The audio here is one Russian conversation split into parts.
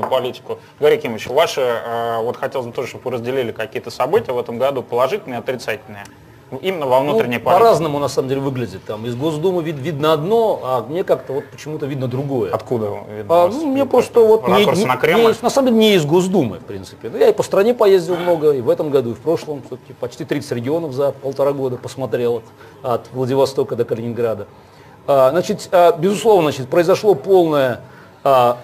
политику. Гарри Кимович, ваши, э, вот хотелось бы тоже, чтобы вы разделили какие-то события в этом году, положительные и отрицательные. Именно во внутренней ну, политике. По-разному на самом деле выглядит. Там из Госдумы вид, видно одно, а мне как-то вот почему-то видно другое. Откуда видно? А, ну, мне просто вот не, на Кремль? не- на самом деле не из Госдумы, в принципе. Ну, я и по стране поездил много, и в этом году, и в прошлом. Все-таки почти 30 регионов за полтора года посмотрел от, от Владивостока до Калининграда. А, значит, а, безусловно, значит, произошло полное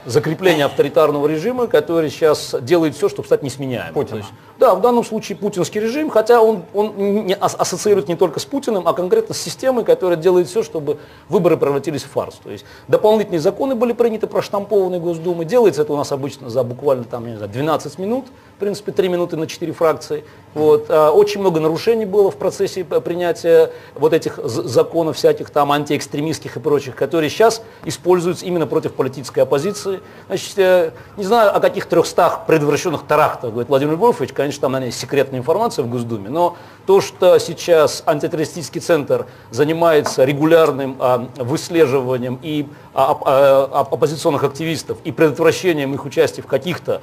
закрепление авторитарного режима, который сейчас делает все, чтобы стать несменяемым. Путина. Да, в данном случае путинский режим, хотя он, он не ас- ассоциирует не только с Путиным, а конкретно с системой, которая делает все, чтобы выборы превратились в фарс. То есть дополнительные законы были приняты, проштампованы Госдумой. Делается это у нас обычно за буквально там, не знаю, 12 минут, в принципе, 3 минуты на 4 фракции. Вот. А, Очень много нарушений было в процессе п- принятия вот этих законов всяких там антиэкстремистских и прочих, которые сейчас используются именно против политической оппозиции. Значит, э, не знаю, о каких 300 предотвращенных терактах говорит Владимир Вольфович, конечно, там, наверное, есть секретная информация в Госдуме, но то, что сейчас антитеррористический центр занимается регулярным а, выслеживанием и а, а, оп- оппозиционных активистов и предотвращением их участия в каких-то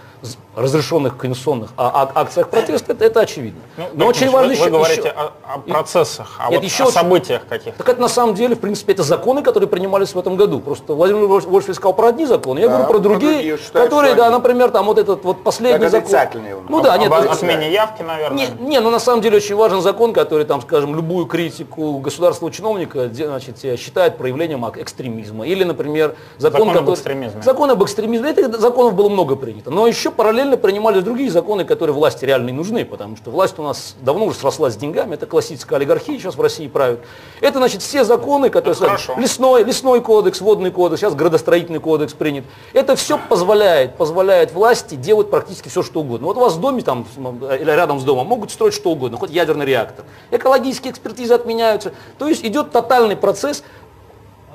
разрешенных конституционных а, а- акциях протеста, это, это очевидно. Ну, Но очень важно вы, еще... вы говорите еще- о, о процессах, а Нет, вот еще о событиях каких-то. Так это на самом деле, в принципе, это законы, которые принимались в этом году. Просто Владимир Вольф Вольфович сказал про одни законы, я Да, говорю про про другие, другие, считаю, которые, да, они- например, там вот этот вот последний закон. Ну да, нет, отмене явки, наверное. не, не, ну на самом деле очень важен закон, который там, скажем, любую критику государственного чиновника значит, э, считает проявлением экстремизма. Или, например, закон, Закон об который- экстремизме. Закон об экстремизме. Этих законов было много принято. Но еще параллельно принимались другие законы, которые власти реально и нужны, потому что власть у нас давно уже срослась с деньгами. Это классическая олигархия сейчас в России правит. Это, значит, все законы, которые... Хорошо. Лесной, лесной кодекс, водный кодекс, сейчас градостроительный кодекс принят. Это все позволяет, позволяет власти делать практически все, что угодно. Вот у вас в доме там, с- или рядом с домом могут строить что угодно, хоть ядерный реактор. Экологические экспертизы отменяются. То есть идет тотальный процесс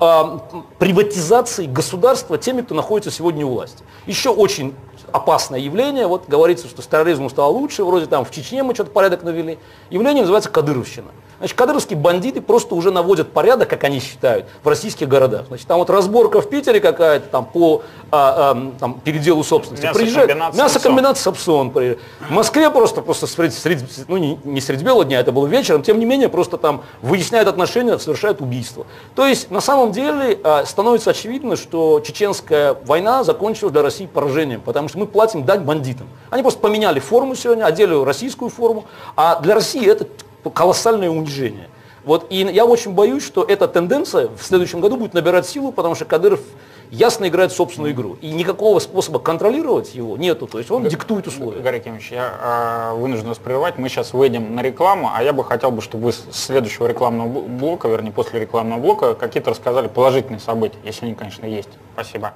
а, приватизации государства теми, кто находится сегодня у власти. Еще очень опасное явление, вот говорится, что с терроризмом стало лучше, вроде там в Чечне мы что-то порядок навели. Явление называется кадыровщина. Значит, кадыровские бандиты просто уже наводят порядок, как они считают, в российских городах. Значит, там вот разборка в Питере какая-то там по а, а, там, переделу собственности. Мясокомбинат мясокомбинат Сапсон. приезжает. В Москве просто, просто средь, средь- ну не, не средь бела дня, это было вечером, тем не менее, просто там выясняют отношения, совершают убийство. То есть, на самом деле, а, становится очевидно, что чеченская война закончилась для России поражением, потому что мы платим дать бандитам. Они просто поменяли форму сегодня, одели российскую форму, а для России это колоссальное унижение. Вот, и я очень боюсь, что эта тенденция в следующем году будет набирать силу, потому что Кадыров ясно играет собственную игру. И никакого способа контролировать его нету. То есть он диктует условия. Гарри Кимович, я э, вынужден вас прервать. Мы сейчас выйдем на рекламу, а я бы хотел бы, чтобы вы с следующего рекламного бл- блока, вернее, после рекламного блока, какие-то рассказали положительные события, если они, конечно, есть. Спасибо.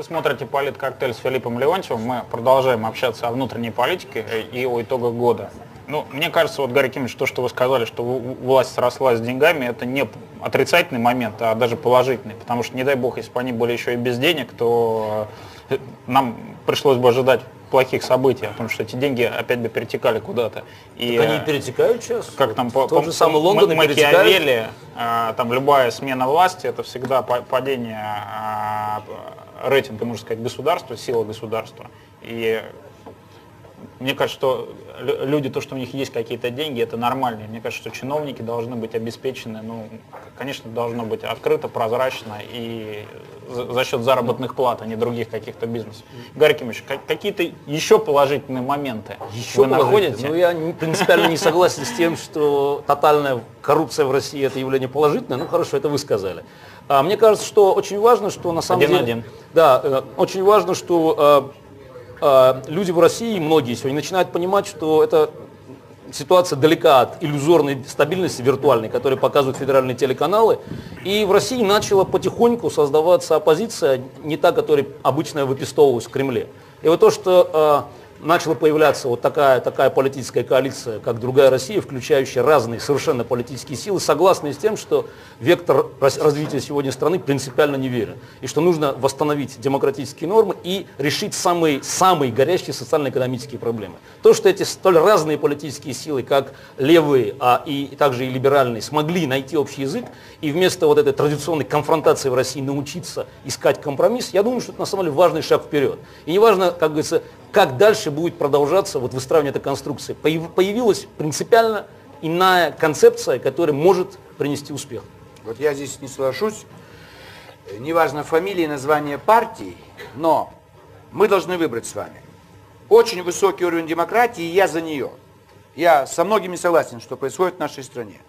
Вы смотрите «Политкоктейль» с Филиппом Леонтьевым. Мы продолжаем общаться о внутренней политике и о итогах года. Ну, мне кажется, вот, Гарри Кимович, то, что вы сказали, что власть срослась с деньгами, это не отрицательный момент, а даже положительный. Потому что, не дай бог, если бы они были еще и без денег, то э, нам пришлось бы ожидать плохих событий, о том, что эти деньги опять бы перетекали куда-то. И, Так они перетекают сейчас. как там по, Тот по- же самый Лондон. Макиавелли, э, там любая смена власти это всегда па- падение э, рейтинга, можно сказать, государства, сила государства. И мне кажется, что лю- люди, то, что у них есть какие-то деньги, это нормально. Мне кажется, что чиновники должны быть обеспечены, ну, конечно, должно быть открыто, прозрачно и за, за счет заработных плат, а не других каких-то бизнесов. Гарри Кимович, ка- какие-то еще положительные моменты Еще вы находите? Ну, я принципиально не согласен с тем, что тотальная коррупция в России это явление положительное. Ну хорошо, это вы сказали. А, мне кажется, что очень важно, что на самом Один-один. деле... Да, э, очень важно, что э, э, люди в России, многие сегодня, начинают понимать, что это ситуация далека от иллюзорной стабильности виртуальной, которую показывают федеральные телеканалы. И в России начала потихоньку создаваться оппозиция, не та, которая обычно выпистовывалась в Кремле. И вот то, что начала появляться вот такая, такая политическая коалиция, как «Другая Россия», включающая разные совершенно политические силы, согласные с тем, что вектор развития сегодня страны принципиально неверен. И что нужно восстановить демократические нормы и решить самые, самые горячие социально-экономические проблемы. То, что эти столь разные политические силы, как левые а и также и либеральные, смогли найти общий язык и вместо вот этой традиционной конфронтации в России научиться искать компромисс, я думаю, что это на самом деле важный шаг вперед. И неважно, как говорится, как дальше будет продолжаться вот выстраивание этой конструкции. Появилась принципиально иная концепция, которая может принести успех. Вот я здесь не соглашусь. Неважно фамилия и название партии, но мы должны выбрать с вами. Очень высокий уровень демократии, и я за нее. Я со многими согласен, что происходит в нашей стране.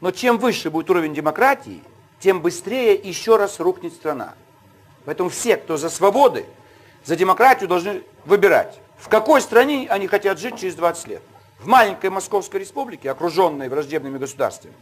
Но чем выше будет уровень демократии, тем быстрее еще раз рухнет страна. Поэтому все, кто за свободы, за демократию, должны выбирать, в какой стране они хотят жить через 20 лет. В маленькой Московской республике, окруженной враждебными государствами,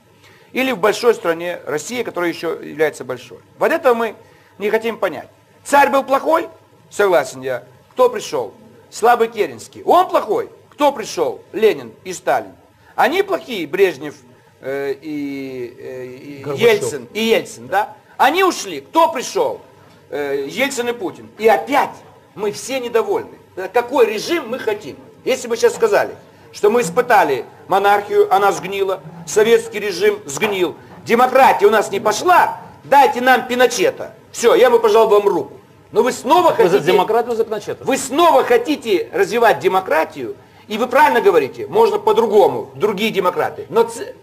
или в большой стране России, которая еще является большой. Вот этого мы не хотим понять. Царь был плохой? Согласен я. Кто пришел? Слабый Керенский. Он плохой? Кто пришел? Ленин и Сталин. Они плохие, Брежнев э, и, э, и Ельцин, и Ельцин, да? Они ушли. Кто пришел? Э, Ельцин и Путин. И опять мы все недовольны. Какой режим мы хотим? Если бы сейчас сказали, что мы испытали монархию, она сгнила, советский режим сгнил, демократия у нас не пошла, дайте нам Пиночета. Все, я бы пожал вам руку. Но вы снова вы хотите... за демократию, за Пиночета. Вы снова хотите развивать демократию, и вы правильно говорите, можно по-другому, другие демократы. Но ц...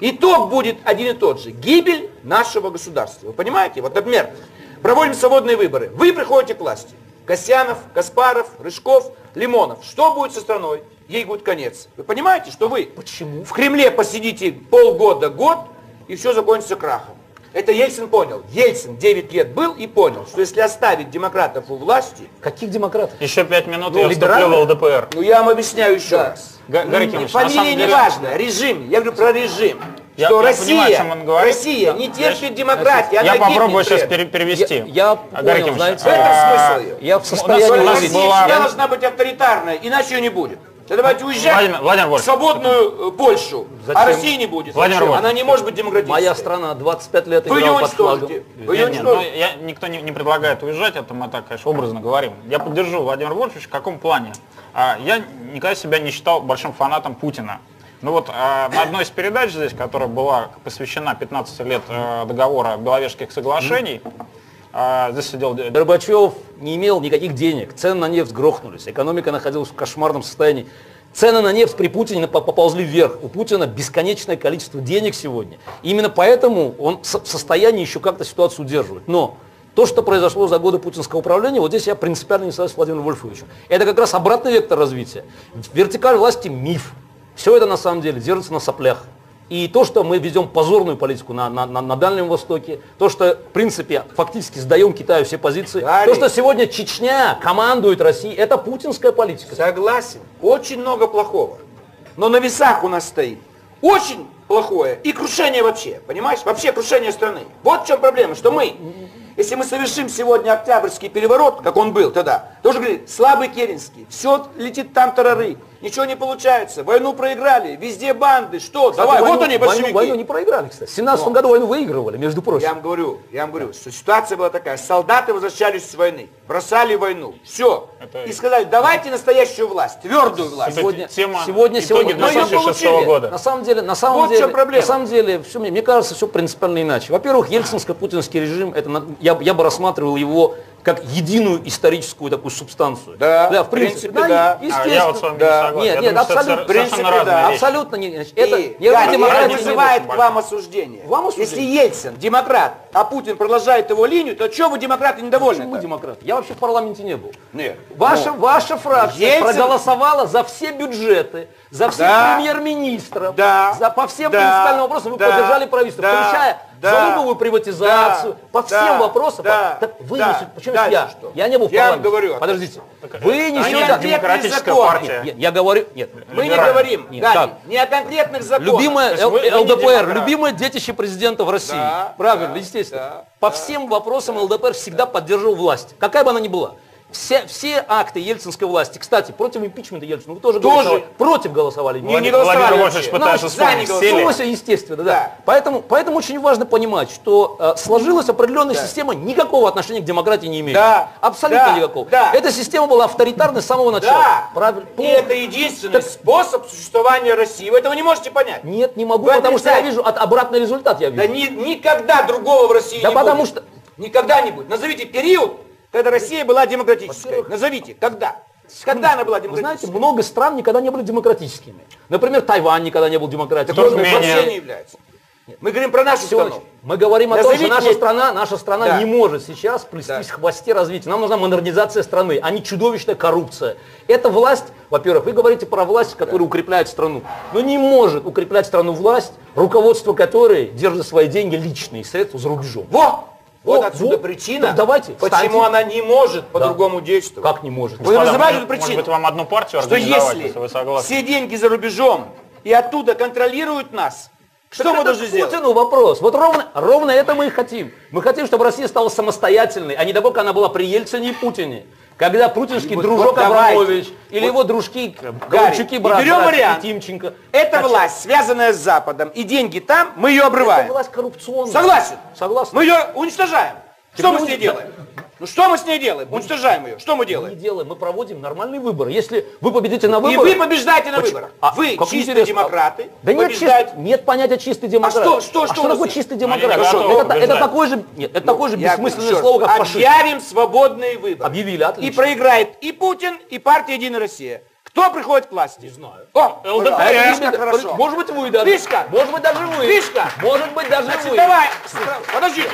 итог будет один и тот же. Гибель нашего государства. Вы понимаете? Вот, например, проводим свободные выборы. Вы приходите к власти. Касьянов, Каспаров, Рыжков, Лимонов. Что будет со страной? Ей будет конец. Вы понимаете, что вы Почему? в Кремле посидите полгода, год, и все закончится крахом. Это Ельцин понял. Ельцин 9 лет был и понял, что если оставить демократов у власти... Каких демократов? Еще 5 минут, ну, я вступлю в ЛДПр. Ну, я вам объясняю еще да. раз. Гарри Фамилия не деле... важно, режим. Я говорю про режим. Я, что я Россия, понимаю, о чем он говорит. Россия не терпит демократии, Я попробую сейчас перевести. Я, я понял, знаете, в этом смысл Я в состоянии... У нас была... должна быть авторитарная, иначе ее не будет. Да давайте уезжать Владимир, Владимир в свободную э, Польшу, а Зачем? а России не будет. Владимир Зачем? Она не может быть демократической. Моя страна 25 лет Вы играла под флагом. Вы нет, нет, ну, я, никто не, не предлагает уезжать, это мы так, конечно, образно говорим. Я поддержу Владимира Вольфовича в каком плане? А, я никогда себя не считал большим фанатом Путина. Ну вот на одной из передач здесь, которая была посвящена 15 лет а, договора Беловежских соглашений, а, здесь сидел... Горбачев не имел никаких денег, цены на нефть грохнулись, экономика находилась в кошмарном состоянии. Цены на нефть при Путине поползли вверх. У Путина бесконечное количество денег сегодня. Именно поэтому он в состоянии еще как-то ситуацию удерживать. Но то, что произошло за годы путинского управления, вот здесь я принципиально не согласен с Владимиром Вольфовичем. Это как раз обратный вектор развития. Вертикаль власти – миф. Все это на самом деле держится на соплях. И то, что мы ведем позорную политику на, на, на, на Дальнем Востоке, то, что, в принципе, фактически сдаем Китаю все позиции, Гарри. то, что сегодня Чечня командует Россией, это путинская политика. Согласен. Очень много плохого. Но на весах у нас стоит очень плохое и крушение вообще, понимаешь? Вообще крушение страны. Вот в чем проблема, что мы если мы совершим сегодня Октябрьский переворот, как он был тогда, тоже говорит, слабый Керенский, все летит там тарары, ничего не получается, войну проиграли, везде банды, что, кстати, давай, войну, вот они, большевики. Войну, войну не проиграли, кстати. В 17 году войну выигрывали, между прочим. Я вам говорю, я вам говорю, что ситуация была такая, солдаты возвращались с войны, бросали войну, все, Это... и сказали, давайте настоящую власть, твердую власть. Сегодня, тема сегодня, сегодня, 2006 года. На самом деле, на самом вот деле, на самом деле, все, мне кажется, все принципиально иначе. Во-первых, ельцинско-путинский режим, это я, я бы рассматривал его как единую историческую такую субстанцию. Да, да в принципе, принципе да. Естественно. А я вот с вами да. не согласен. Нет, нет, абсолютно, в принципе, да. абсолютно не. Значит, это, и, я Гарри, это вызывает к вам осуждение. Вам осуждение? Если Ельцин демократ, а Путин продолжает его линию, то что вы демократы недовольны? Почему демократ? Я вообще в парламенте не был. Нет. Ваша, ну, ваша фракция Ельцин... проголосовала за все бюджеты, за всех да. премьер-министров, да. за, по всем да. принципиальным вопросам вы да. поддержали правительство, да. включая да. залоговую приватизацию, да. по всем да. вопросам. Да. Так вы да. несете, почему я? Что? Я не был в Я говорю. Подождите. Вы несете... А демократическая партия. Нет, я говорю... Нет. Мы не говорим, нет, Галин, не о конкретных законах. Любимое ЛДПр, любимое детище президента в России. Правильно, естественно. По всем вопросам ЛДПр всегда поддерживал власть, какая бы она ни была. Все, все акты ельцинской власти, кстати, против импичмента Ельцина, вы тоже, Тоже. голосовали, против голосовали. Не, не Владимир голосовали Владимирович вообще. пытается вспомнить? Полностью, естественно, да. Да. Поэтому, поэтому очень важно понимать, что э, сложилась определенная система, никакого отношения к демократии не имеет. Да. Абсолютно Да. никакого. Да. Эта система была авторитарной с самого начала. Да. Правильно. И это единственный способ существования России. Вы этого не можете понять. Нет, не могу, Вы потому что я вижу от, обратный результат. Я вижу. Да ни- никогда другого в России Да не потому будет. что- Никогда не будет. Назовите период, когда Россия была демократической. Назовите. Когда? Когда она была Вы знаете, демократической? много стран никогда не были демократическими. Например, Тайвань никогда не был демократическим. Тоже вообще не является. Мы говорим про нашу Всё, страну. Мы говорим о том, что наша мне- страна, наша страна Да. не может сейчас плестись Да. в хвосте развития. Нам нужна модернизация страны, а не чудовищная коррупция. Эта власть, во-первых, вы говорите про власть, которая укрепляет страну. Но не может укреплять страну власть, руководство которой держит свои деньги, личные средства за рубежом. Во! Вот О, отсюда вот. причина, Так давайте, почему встаньте. она не может по-другому действовать. Как не может? Вы Господа, может- эту причину? Может быть, вам одну партию Что если если вы согласны? все деньги за рубежом и оттуда контролируют нас, что мы это должны сделать? Путину вопрос. Вот ровно, ровно это мы и хотим. Мы хотим, чтобы Россия стала самостоятельной, а не такой, как она была при Ельцине и Путине. Когда путинский Вот- дружок вот. Абрамович или Вот. его дружки Гарри, Ковальчуки, и брат, берем брат, вариант. и Тимченко. Эта Значит, власть, связанная с Западом, и деньги там, мы ее Это обрываем. власть коррупционная. Согласен. Согласен. Мы ее уничтожаем. Что мы с ней делаем? Ну что мы с ней делаем? Уничтожаем ее. Что мы Мы не делаем? делаем, мы проводим нормальные выборы. Если вы победите на И выборах... вы побеждаете на выборах. А, Вы чистые интересно. демократы. Да нет, чист- нет понятия чистый демократ. что- что- а что что такое чистый демократ? Это, готовы это, побеждать. такой же, нет, это такое же Я бессмысленное раз, слово, как фашист. Объявим свободные выборы. Объявили, отлично. И проиграет и Путин, и партия «Единая Россия». Кто приходит к власти? Не знаю. О, ЛДПР. Может, хорошо. Может быть вы даже. Как? Может быть даже вы. Как? Может быть даже Значит, вы. давай. Подождите.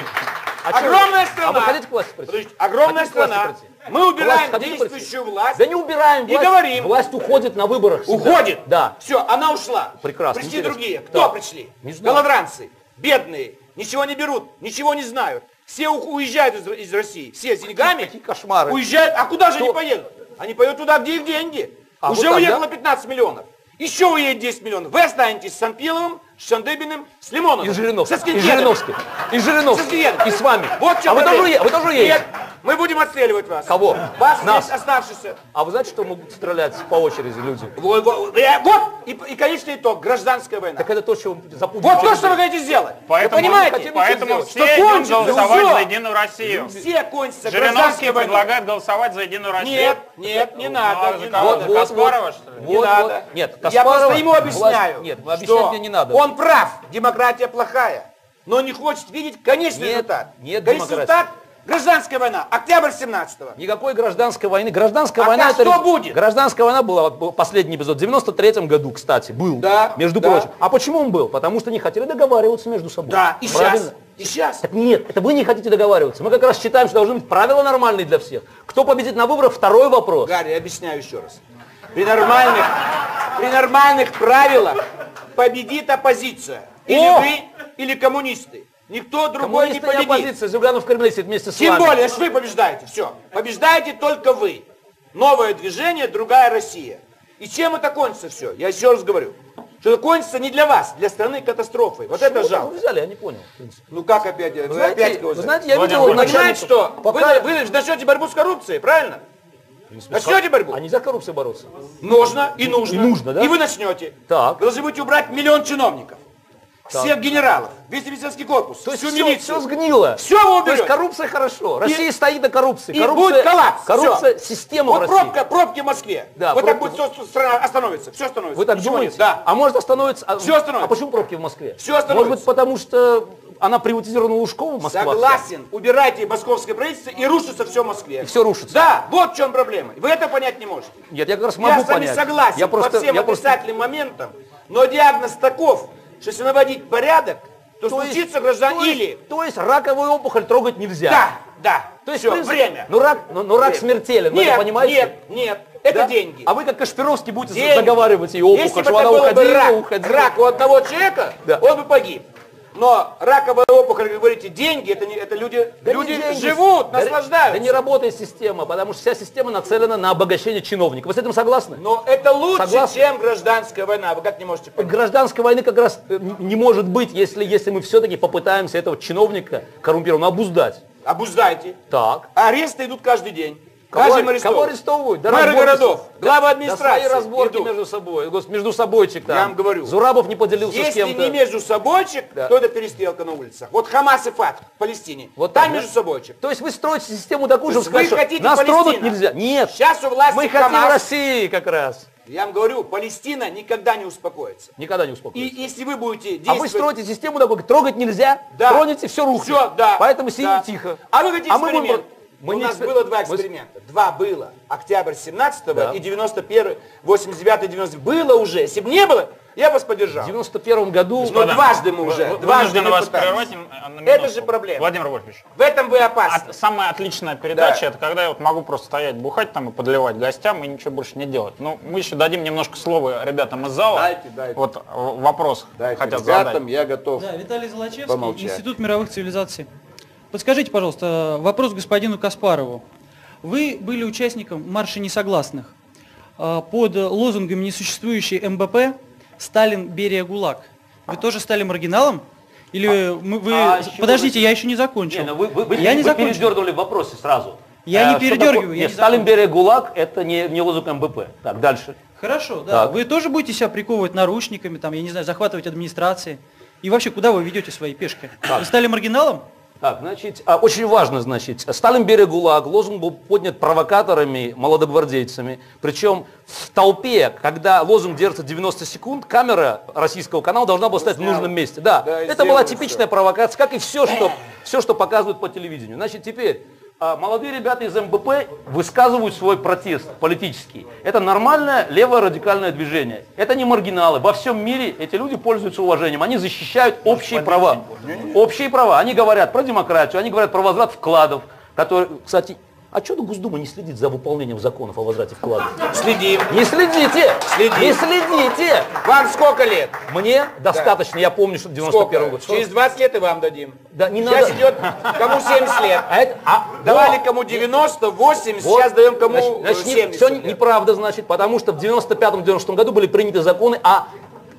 А огромная вы? страна. А вы хотите к власти прийти? Подождите, огромная Хотите страна. Мы убираем прийти? действующую власть. Да не убираем И власть. говорим. Власть уходит на выборах. всегда. Уходит. Да. Все, она ушла. Прекрасно, Пришли интересно. другие. Кто Да. пришли? Не знаю. Голодранцы, бедные, ничего не берут, ничего не знают. Все уезжают из, из России. Все с деньгами. Какие кошмары. Уезжают. А куда же Кто? они поедут? Они поедут туда, где их деньги. А Уже вот уехало тогда- 15 миллионов. Еще уедет 10 миллионов. Вы останетесь с Санпиловым, с Шандыбиным, с Лимоновым. И Жириновский. Со И. Жириновский. И Со скинхедами. И с вами. Вот а вы тоже, вы тоже едете? Нет, мы будем отстреливать вас. Кого? Вас, Нас. здесь оставшихся. А вы знаете, что могут стрелять по очереди люди? Вот, вот, э, вот, и, и конечный итог, гражданская война. Так это то, что вы за Путина Вот то, что вы хотите сделать. Поэтому, вы понимаете? поэтому сделать. все Что идем голосовать всё. за Единую Россию. Все кончатся Жириновский предлагает голосовать за Единую Россию. Нет, нет, не Ну, надо, а не надо. За Каспарова, что ли? Не Вот, надо. вот. Нет, Я Каспарова, просто ему объясняю, власть- нет, вы объяснять что мне не надо. он прав, демократия плохая, но не хочет видеть конечный Нет, результат. нет Конечный демократии. результат – гражданская война, октябрь 17-го. Никакой гражданской войны. Гражданская А война это... что будет? Гражданская война была, был последний эпизод, в 93 году, кстати, был. Да, Между да. прочим. А почему он был? Потому что не хотели договариваться между собой. Да, и Правильно? сейчас. И сейчас. Так нет, это вы не хотите договариваться. Мы как раз считаем, что должны быть правила нормальные для всех. Кто победит на выборах, второй вопрос. Гарри, объясняю еще раз. При нормальных, при нормальных правилах победит оппозиция. Или О! вы, или коммунисты. Никто другой не Коммунисты и победит. оппозиция, Зюганов в Кремле сидит вместе с Тем вами. более, если вы побеждаете, все. Побеждаете только вы. Новое движение, другая Россия. И чем это кончится все? Я еще раз говорю. Что это кончится не для вас, для страны катастрофой. Вот это Почему жалко. вы взяли, я не понял. Ну как опять? Вы, Вы знаете, опять кого вы знаете, я Владимир видел Понимаете, начальника- что? Пока... Вы, вы начнете борьбу с коррупцией, правильно? Начнете борьбу? А нельзя с коррупцией бороться? Нужно и нужно. И нужно, да? И вы начнете. Так. Вы должны будете убрать миллион чиновников. Всех генералов, весь офицерский корпус, То есть всю все, милицию. все сгнило. Все вы То уберете. есть коррупция хорошо. Россия стоит на коррупции. и коррупция, будет коллапс. Коррупция, Всё. система в Вот России. пробка, пробки в Москве. Да, вот так пробки. будет все, страна остановится. Все остановится. Вы так Ничего думаете? нет. Да. А может остановится? а- Всё остановится. А почему пробки в Москве? Всё остановится. Может быть, потому что она приватизирована Лужковым, Москва? вся? Согласен. Убирайте московское правительство и рушится все в Москве. И всё рушится. Да, вот в чем проблема. Вы это понять не можете. Нет, я как раз могу Я с вами понять. согласен Я просто, по всем я просто- отрицательным моментам, но диагноз таков, что если наводить порядок, то, То случится граждан то или... То есть раковую опухоль трогать нельзя. Да, да. То есть, Всё, в принципе, время. Ну рак, ну, ну, рак Время. смертелен, вы Нет, это понимаете? нет, нет. Это Да? деньги. А вы как Кашпировский будете Деньги. заговаривать ее опухоль, Если бы чтобы это она было бы уходила, рак, уходила. рак у одного человека, Да. он бы погиб. Но раковая опухоль, как говорите, деньги, это, не, это люди, Да люди деньги. живут, Да- наслаждаются. Да не работает система, потому что вся система нацелена на обогащение чиновников. Вы с этим согласны? Но это лучше, Согласен. чем гражданская война. Вы как не можете понять? Гражданской войны как раз э, не не может быть, если, если мы все-таки попытаемся этого чиновника коррумпированного обуздать. Обуздайте. Так. Аресты идут каждый день. Кого, арестовывают. кого арестовывают? Да Мэры городов, главы Да администрации свои разборки идут. между собой, между собойчик там. Я вам говорю. Зурабов не поделился с Если кем-то. не между собойчик, Да. то это перестрелка на улицах. Вот Хамас и Фат в Палестине. Вот там да? между собойчик. То есть вы строите систему такую, есть вы хотите нас Палестина? тронуть нельзя. Нет. Сейчас у власти Мы хотим Хамас. России как раз. Я вам говорю, Палестина никогда не успокоится. Никогда не И успокоится. если вы будете А действовать... вы строите систему такую, трогать нельзя, Да. тронете, все рухнет. Все, да. Поэтому сидите да. тихо. А вы хотите А мы будем- эксперимент? Мы У не нас экспер- было два мы- эксперимента. Два было. Октябрь 17 Да. и 91 89 90 Было уже. Если бы не было, я бы вас поддержал. В 91 году... Но Господа, дважды мы уже, вы- дважды мы вас прервать на- на Это же проблема. Владимир Вольфович, В этом вы опасны. от- самая отличная передача, Да. это когда я вот могу просто стоять, бухать там и подливать гостям и ничего больше не делать. Ну, мы еще дадим немножко слова ребятам из зала. Дайте, дайте. Вот в- вопрос Дайте хотят ребятам, задать. я готов. Да, Виталий Золочевский, Помолчать. Институт мировых цивилизаций. Подскажите, пожалуйста, вопрос господину Каспарову. Вы были участником марша несогласных э, под лозунгом несуществующей МБП «Сталин, Берия, ГУЛАГ». Вы тоже стали маргиналом? Или мы- вы... а Подождите, вы- я еще не закончил. Не, ну вы, вы, вы- я не вы закончил. передернули в вопросе сразу. Я не что передергиваю, такое- я Нет, не Сталин, закончил. Берия, ГУЛАГ, это не, не лозунг МБП. Так, дальше. Хорошо, да. Так. Вы тоже будете себя приковывать наручниками, там, я не знаю, захватывать администрации? И вообще, куда вы ведете свои пешки? Вы стали маргиналом? Так, значит, а, очень важно, значит, Сталин берег ГУЛАГ, лозунг был поднят провокаторами, молодогвардейцами, причем в толпе, когда лозунг держится 90 секунд, камера российского канала должна была стоять в нужном месте. Да, Да, это была типичная всё. провокация, как и все, что, все, что показывают по телевидению. Значит, теперь, молодые ребята из МБП высказывают свой протест политический. Это нормальное левое радикальное движение. Это не маргиналы. Во всем мире эти люди пользуются уважением. Они защищают общие права. Общие права. Они говорят про демократию, они говорят про возврат вкладов, который, кстати, а что Госдума не следит за выполнением законов о возврате вкладов? Следим. Не следите! Следим. Не следите! Вам сколько лет? Мне достаточно, я помню, что 91 Сколько? год. Через 20 лет и вам дадим. Да, не Сейчас надо. идет кому 70 лет. А это- а, Давали вот. кому 90, 80, Вот. сейчас даем кому Значит, значит, не- 70 все лет. неправда, значит, потому что в 95-96 году были приняты законы о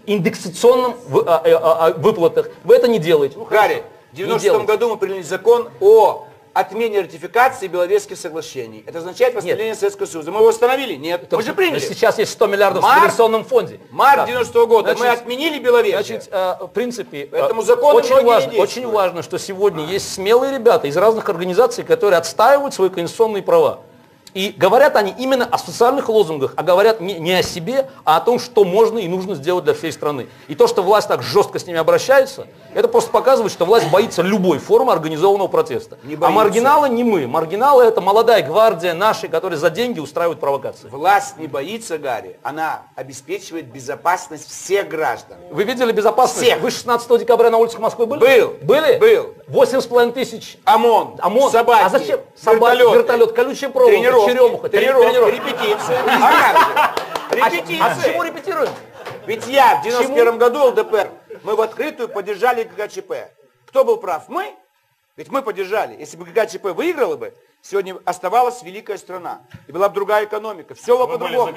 индексационном вы- а, э, а, а, выплатах. Вы это не делаете. Ну, Гарри, в не 90 делайте. году мы приняли закон о отмене ратификации Беловежских соглашений. Это означает восстановление Советского Союза. Мы его восстановили? Нет. Это- мы же приняли. Сейчас есть 100 миллиардов Март- в стабилизационном фонде. Март Так. 90 года мы Значит, отменили Беловежье. Значит, э, в принципе, э, Поэтому законы очень важно, очень важно, что сегодня есть смелые ребята из разных организаций, которые отстаивают свои конституционные права. И говорят они именно о социальных лозунгах, а говорят не, не о себе, а о том, что можно и нужно сделать для всей страны. И то, что власть так жестко с ними обращается, это просто показывает, что власть боится любой формы организованного протеста. Не а маргиналы не мы. Маргиналы это молодая гвардия наши, которые за деньги устраивают провокации. Власть не боится, Гарри. Она обеспечивает безопасность всех граждан. Вы видели безопасность? Всех. Вы 16 декабря на улицах Москвы были? Был. Были? Был. Восемь с половиной тысяч. ОМОН, ОМОН. собаки, А зачем? Собаки, вертолеты, вертолет, колючая проволока, тренировки, черемуха, трени- тренировки, тренировки. репетиции. А? А, Репетиции. а с чего репетируем? Ведь я в 91 году ЛДПР, мы в открытую поддержали ГКЧП. Кто был прав? Мы? Ведь мы поддержали. Если бы ГКЧП выиграла бы, сегодня оставалась великая страна. И была бы другая экономика. Все было по-другому.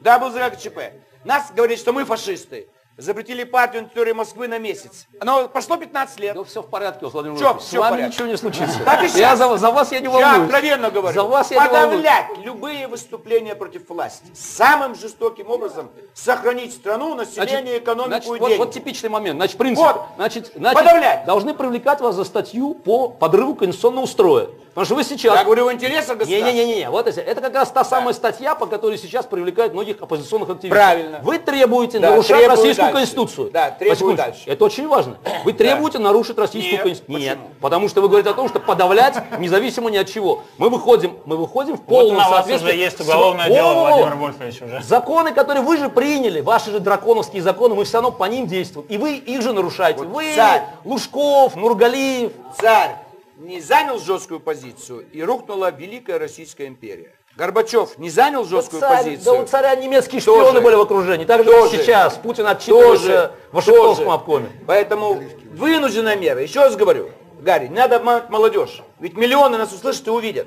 Да, был за ГКЧП. Нас говорит, что мы фашисты. Запретили партию на территории Москвы на месяц. Оно прошло 15 лет. Да все в порядке, Владимир Чё, Владимирович. С вами порядке? ничего не случится. Так и Я щас. за, за вас я не Я волнуюсь. откровенно говорю. За вас я не волнуюсь. подавлять любые выступления против власти. Самым жестоким образом сохранить страну, население, экономику значит, и вот, деньги. вот типичный момент. Значит, принцип. Вот. Значит, значит, Подавлять. должны привлекать вас за статью по подрыву конституционного строя. Потому что вы сейчас... Я говорю в интересах государства. Не-не-не, вот это, это как раз та самая статья, по которой сейчас привлекают многих оппозиционных активистов. Правильно. Вы требуете Да, нарушать требую российскую дальше. конституцию. Да, требую дальше. Это очень важно. Вы требуете нарушить российскую Нет. конституцию. Нет, Почему? потому что вы говорите о том, что подавлять независимо ни от чего. Мы выходим, мы выходим в Вот полном на вас соответствии. уже есть с- уголовное дело, Во-во-во. Владимир Вольфович, уже. Законы, которые вы же приняли, ваши же драконовские законы, мы все равно по ним действуем. И вы их же нарушаете. вы, царь. Лужков, Нургалиев. Царь не занял жесткую позицию и рухнула Великая Российская империя. Горбачев не занял жесткую Царь, позицию. да у царя немецкие Тоже. шпионы были в окружении. Так же, Тоже. сейчас. Путин отчитывается в Вашингтонском обкоме. Поэтому вынужденная мера. Еще раз говорю, Гарри, не надо обманывать молодежь. Ведь миллионы нас услышат и увидят.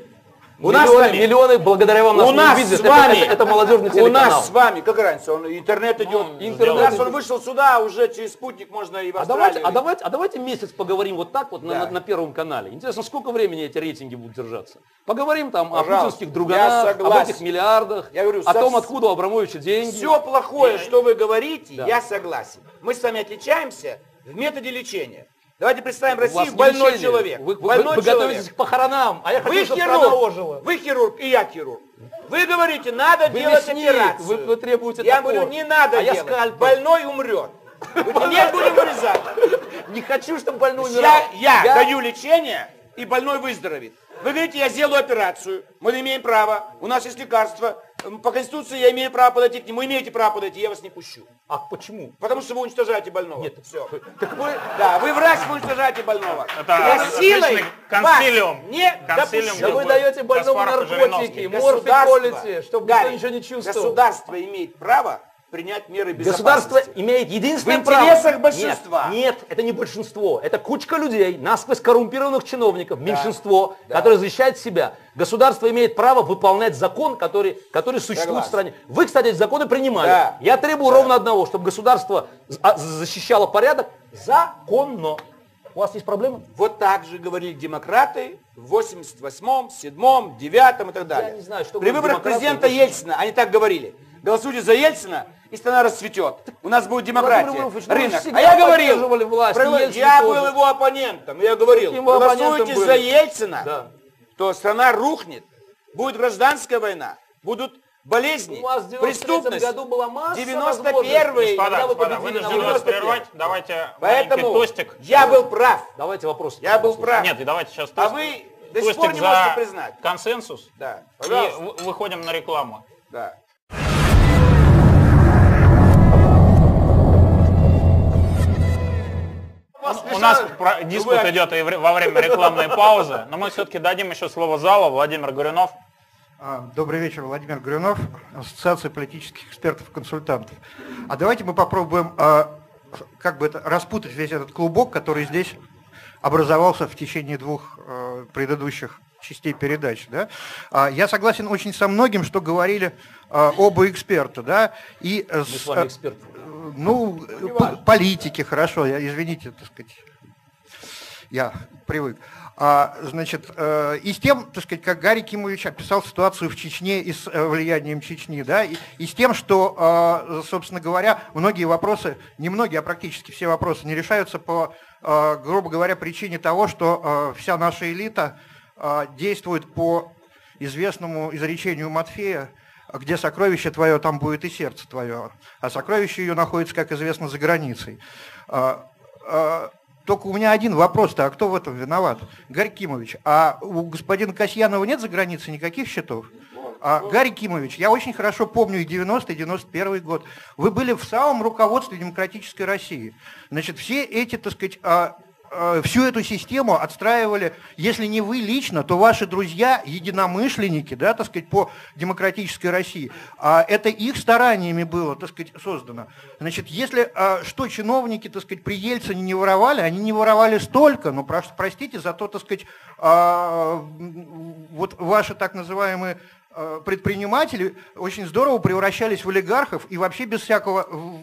У нас миллионы, с вами- миллионы благодаря вам У нас видят. с Это- вами, это, это молодежный у телеканал. нас с вами, как разница, он, интернет идет. интернет У нас он вышел сюда, уже через спутник можно и в А давайте, а, давайте, а давайте месяц поговорим вот так вот на, Да. на- на Первом канале. Интересно, сколько времени эти рейтинги будут держаться? Поговорим там о Пожалуйста, путинских я друганах, об этих миллиардах, Я говорю, о том, откуда у Абрамовича деньги. Все плохое, что вы говорите, Да. я согласен. Мы с вами отличаемся в методе лечения. Давайте представим Россию больной лечение. человек. Вы, вы- больной вы человек. готовитесь к похоронам, а я хочу, Вы чтобы хирург, ожила. вы хирург, и я хирург. Вы говорите, надо Вы делать мясник, операцию. вы- вы требуете Я топор. говорю, не надо А я делать. скальпель. Больной умрет. Вы Нет, будем вырезать. Не хочу, чтобы больной Я, умирал. я даю лечение, и больной выздоровеет. Вы говорите, я сделаю операцию, мы имеем право, у нас есть лекарства, по Конституции я имею право подойти к нему, имеете право подойти, я вас не пущу. А почему? Потому что вы уничтожаете больного. Нет, все. Так вы... Да, вы врач, вы уничтожаете больного. Это я силой консилиум. вас не Консилиум. Да вы даете больному наркотики, Государство, колите, чтобы Гарри, никто ничего не чувствовал. Государство имеет право принять меры Государство безопасности. имеет единственное В право. интересах большинства. Нет, нет, это не большинство. Это кучка людей, насквозь коррумпированных чиновников, меньшинство, которое защищает себя. Государство имеет право выполнять закон, который, который существует Согласен. в стране. Вы, кстати, эти законы принимали. Да. Я требую ровно одного, чтобы государство а, защищало порядок законно. У вас есть проблемы? Вот так же говорили демократы в 88-м, 7-м, 9-м и так далее. Я не знаю, что При выборах демократы, президента Ельцина они так говорили. Голосуйте за Ельцина, и страна расцветет. У нас будет демократия, Владимир ну рынок. А я говорил, власть, про- я тоже. был его оппонентом, я говорил, голосуйте были? за Ельцина, Да. то страна рухнет, будет гражданская война, будут болезни, У вас в 93 преступность. году была масса 91-й, Господа, господа, победили на вынужден вас прервать. Давайте Поэтому тостик. я был прав. Давайте вопрос. Я был прав. Нет, и давайте сейчас А тостик. вы до сих пор не можете признать. консенсус. Да, И пожалуйста. вы- выходим на рекламу. Да. У нас про- диспут Вы- идет и во время рекламной паузы, но мы все-таки дадим еще слово залу. Владимир Горюнов. А, Добрый вечер, Владимир Грюнов, Ассоциация политических экспертов и консультантов. А давайте мы попробуем а, как бы это, распутать весь этот клубок, который здесь образовался в течение двух э, предыдущих частей передач. Да? А, Я согласен очень со многим, что говорили а, оба эксперта. Да? И, э, Мы с- с вами э, эксперты. Ну, п- политики, хорошо, я, извините, так сказать, я привык. А, значит, э, и с тем, так сказать, как Гарри Кимович описал ситуацию в Чечне и с э, влиянием Чечни, да, и, и с тем, что, э, собственно говоря, многие вопросы, не многие, а практически все вопросы не решаются по, э, грубо говоря, причине того, что э, вся наша элита э, действует по известному изречению Матфея, где сокровище твое, там будет и сердце твое. А сокровище ее находится, как известно, за границей. А, а, Только у меня один вопрос-то, а кто в этом виноват? Гарри Кимович, а у господина Касьянова нет за границей никаких счетов? А, Гарри Кимович, я очень хорошо помню и 90 и 91 год. Вы были в самом руководстве демократической России. Значит, все эти, так сказать, а, а, всю эту систему отстраивали, если не вы лично, то ваши друзья, единомышленники, да, так сказать, по демократической России. А это их стараниями было, так сказать, создано. Значит, если а, что чиновники, так сказать, при Ельцине не воровали, они не воровали столько, но прош- простите, зато, так сказать, а, вот ваши так называемые а, предприниматели очень здорово превращались в олигархов и вообще без всякого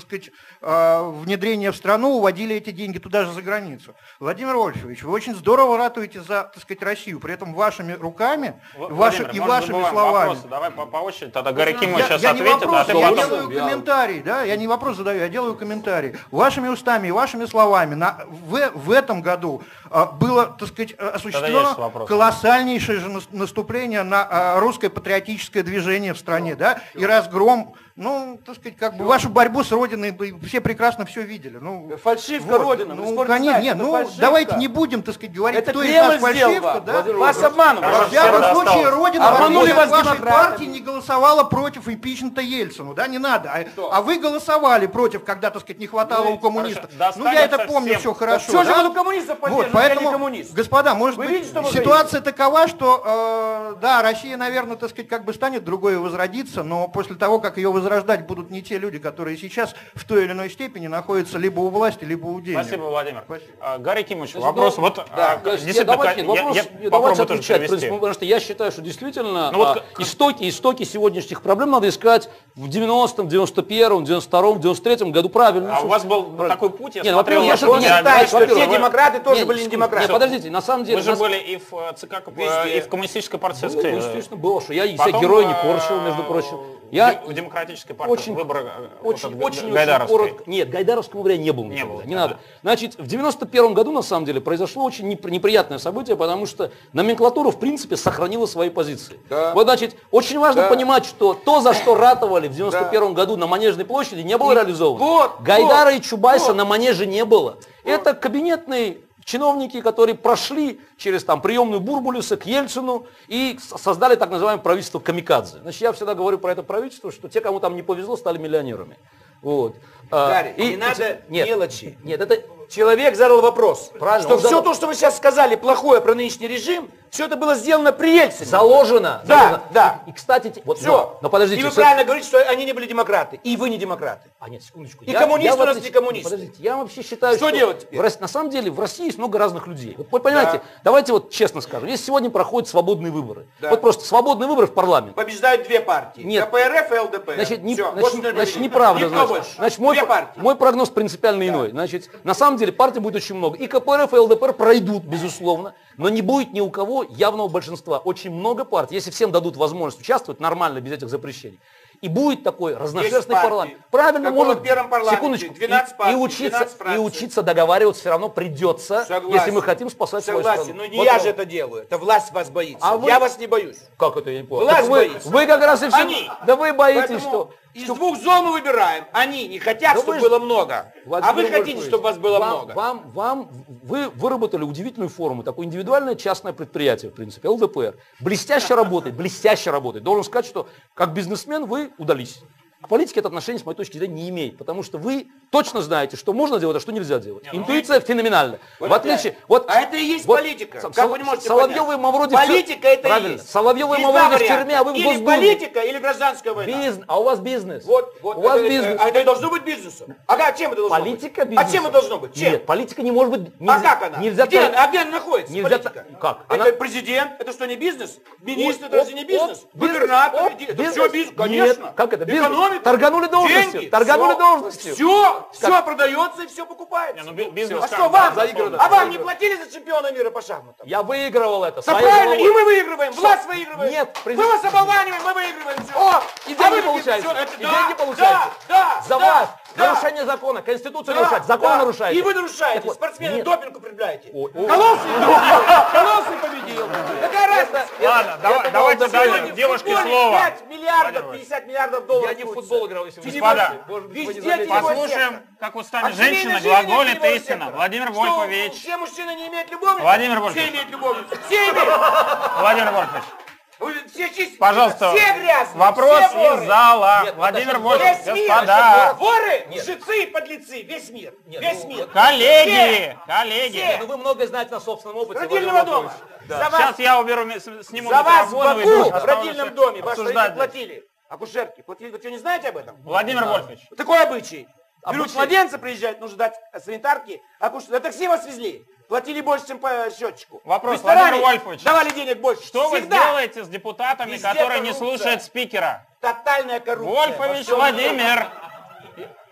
так сказать, а, внедрения в страну, уводили эти деньги туда же за границу. Владимир Вольфович, вы очень здорово ратуете за, так сказать, Россию, при этом вашими руками ваши, и вашими словами. вопросы. Давай по, по очереди. Тогда Я, сейчас я не ответит, вопрос, а ты я потом... делаю комментарий, да, я не вопрос задаю, я делаю комментарий. Вашими устами и вашими словами на, в, в этом году а, было, так сказать, есть осуществлено колоссальнейшее же нас- наступление на русское патриотическое движение в стране, да, и разгром, ну, так сказать, как бы вашу борьбу с Родиной, вы все прекрасно все видели. Ну, Фальшивка Родина, вы Ну, конечно, нет, ну, фальшивка. давайте не будем, так сказать, говорить, Это кто из нас фальшивка, да. Вас обманывали. Хорошо, В всяком случае. Родина Обманули вас вашей партии не голосовала против импичмента Ельцину, да, не надо. А, а вы голосовали против, когда, так сказать, не хватало у коммунистов. ну, я это помню всем. все хорошо. Что же да? вы у коммунистов Вот, не поэтому, коммунист? господа, может Вы быть, видите, ситуация такова, что, э, да, Россия, наверное, так сказать, как бы станет другой возродиться, но после того, как ее возрождать будут не те люди, которые сейчас сейчас в той или иной степени находится либо у власти, либо у денег. Спасибо, Владимир. Спасибо. А, Гарри Кимович, Значит, вопрос ну, вот, да, а, действительно, давайте, я- вопрос, я давайте отвечать, принципе, потому что я считаю, что действительно Ну вот а, как- истоки, истоки сегодняшних проблем надо искать в 90-м, 91-м, 92-м, 93-м году правильно. А у вас был Правильно. такой путь, я Нет, смотрел во-первых, ваш я не я- нет, ставит, что все демократы тоже Нет, были не демократы. Нет, подождите, на самом деле... Вы же нас- были и в э, ЦК, Везде. и в коммунистической партии Ну, СССР. естественно, было, что я себя герой не э, корчил, между прочим. Я в демократической партии очень, выбор э, вот очень, этот очень, очень Гайдаровской. коротко. Нет, Гайдаровскому варианта не было Не никогда, было, не да. надо. Значит, в 91 году, на самом деле, произошло очень непри- неприятное событие, потому что номенклатура, в принципе, сохранила свои позиции. Да. Вот, значит, очень важно Да. понимать, что то, за что ратовали в 91 году на Манежной площади, не было реализовано. Вот, Гайдара вот, и Чубайса вот. на Манеже не было. Это кабинетные чиновники, которые прошли через там приемную Бурбулиса к Ельцину и создали так называемое правительство камикадзе. Значит, я всегда говорю про это правительство, что те, кому там не повезло, стали миллионерами. Вот. А, Гарри, и- не надо нет, мелочи. Нет, это Человек задал вопрос, Правильно, что все задал- то, что вы сейчас сказали плохое про нынешний режим, все это было сделано при Ельцине. заложено. Да, заложено. да. И, и, кстати, вот, Все. но, но подождите. И вы всё- правильно говорите, что они не были демократы. И вы не демократы. А нет, секундочку. И коммунисты в у нас не коммунисты. Подождите, я вообще считаю, Что делать теперь? в на самом деле в России есть много разных людей. Вот понимаете, давайте вот честно скажем, если сегодня проходят свободные выборы, Да. вот просто свободные выборы в парламент, Побеждают две партии. Нет. КПРФ и ЛДПР. Значит, не, Всё, значит, вот что значит, я неправда. Никто Значит, больше. значит, мой, про- мой прогноз принципиально иной. Значит, на самом деле партий будет очень много. И КПРФ, и ЛДПР пройдут, безусловно, но не будет ни у кого явного большинства. Очень много партий, если всем дадут возможность участвовать нормально, без этих запрещений. И будет такой разношерстный парламент. Правильно, парламенте. секундочку, 12 и, партий, и учиться, 12 и учиться договариваться все равно придется, Согласен. если мы хотим спасать свою Согласен, страну. но не Вот я вам. же это делаю. Это власть вас боится. А вы- Я вас не боюсь. Как это я не понял? Власть Так вы, боится. вы как раз и все... Они. Да вы боитесь, Поэтому что... из что- двух зол мы выбираем. Они не хотят, Да чтобы вы было много. Владимир а вы хотите, Вольфович, чтобы вас было вам, много. Вам, вам, вы выработали удивительную форму, такое индивидуальное частное предприятие, в принципе, ЛДПР. Блестяще работает, блестяще работает. Должен сказать, что как бизнесмен вы удались. К политике это отношение, с моей точки зрения, не имеет, потому что вы точно знаете, что можно делать, а что нельзя делать. Интуиция феноменальна. Вот в отличие, опять. вот, А это и есть вот политика. Как вы не можете Соловьёв и? Мавроди в Политика это и Правильно. есть. Соловьёв и Мавроди в тюрьме, а вы в Или Госдуме. политика, или гражданская война. Бизнес, а у вас бизнес. Вот, вот. у вас это, бизнес. А это и должно быть бизнесом. Ага, чем это должно Политика быть? бизнеса. А чем это должно быть? Чем? Нет, политика не может быть... а нельзя- как она? Нельзя где, она? А где она находится? Нельзя политика? как? Это Она- президент, это что, не бизнес? Министр, это разве не бизнес? бизнес, Губернатор, это бизнес. все бизнес, конечно. как это? Бизнес. Экономика, Торганули должностью, деньги, торганули все, должностью. Все, все продается и все покупается. Не, ну, би- бизнес а как? что, вам, Заиграно. а вам не платили за чемпиона мира по шахматам? Я выигрывал это. Да правильно, головой. и мы выигрываем, власть выигрывает. Нет, мы президент- вас оболваниваем, мы выигрываем. Все. О, и деньги вы получаете, всё, это и да, деньги получаете. Да, да, За да, вас. Да. Нарушение закона, конституцию Да, нарушать, закон да. нарушаете. И вы нарушаете, Так спортсмены нет. допинг употребляете. Ой, ой. Колосый победил. Какая разница? Ладно, давай- давайте дадим девушке слово. 5 миллиардов, Владимир 50 миллиардов долларов. Я не в футбол играл, если вы Господа, Послушаем, как устами женщина глаголит истина. Владимир Вольфович. Все мужчины не имеют любовницы? Владимир Вольфович. Все имеют любовницу. Все имеют. Владимир Вольфович, Все чистые. пожалуйста, Все грязные. вопрос все воры. из зала. Нет, Владимир Вольфович, Весь мир, господа, воры, Нет. лжецы и подлецы, весь мир, Нет, весь ну, мир. коллеги, коллеги. Все. Ну вы многое знаете на собственном опыте. Родильного дома. Вольфович. За вас, Сейчас я уберу, сниму за вас в Баку, в родильном доме, родители платили. Акушерки платили. Вы что, не знаете об этом? Владимир Вольфович, Такой обычай. Берут младенца, приезжать, нужно дать санитарки, акушер. На такси вас везли. Платили больше, чем по счетчику. Вопрос, Владимир Вольфович. Давали денег больше. что вы Всегда. сделаете с депутатами, Везде которые не коррупция. слушают спикера? Тотальная коррупция. Вольфович Владимир.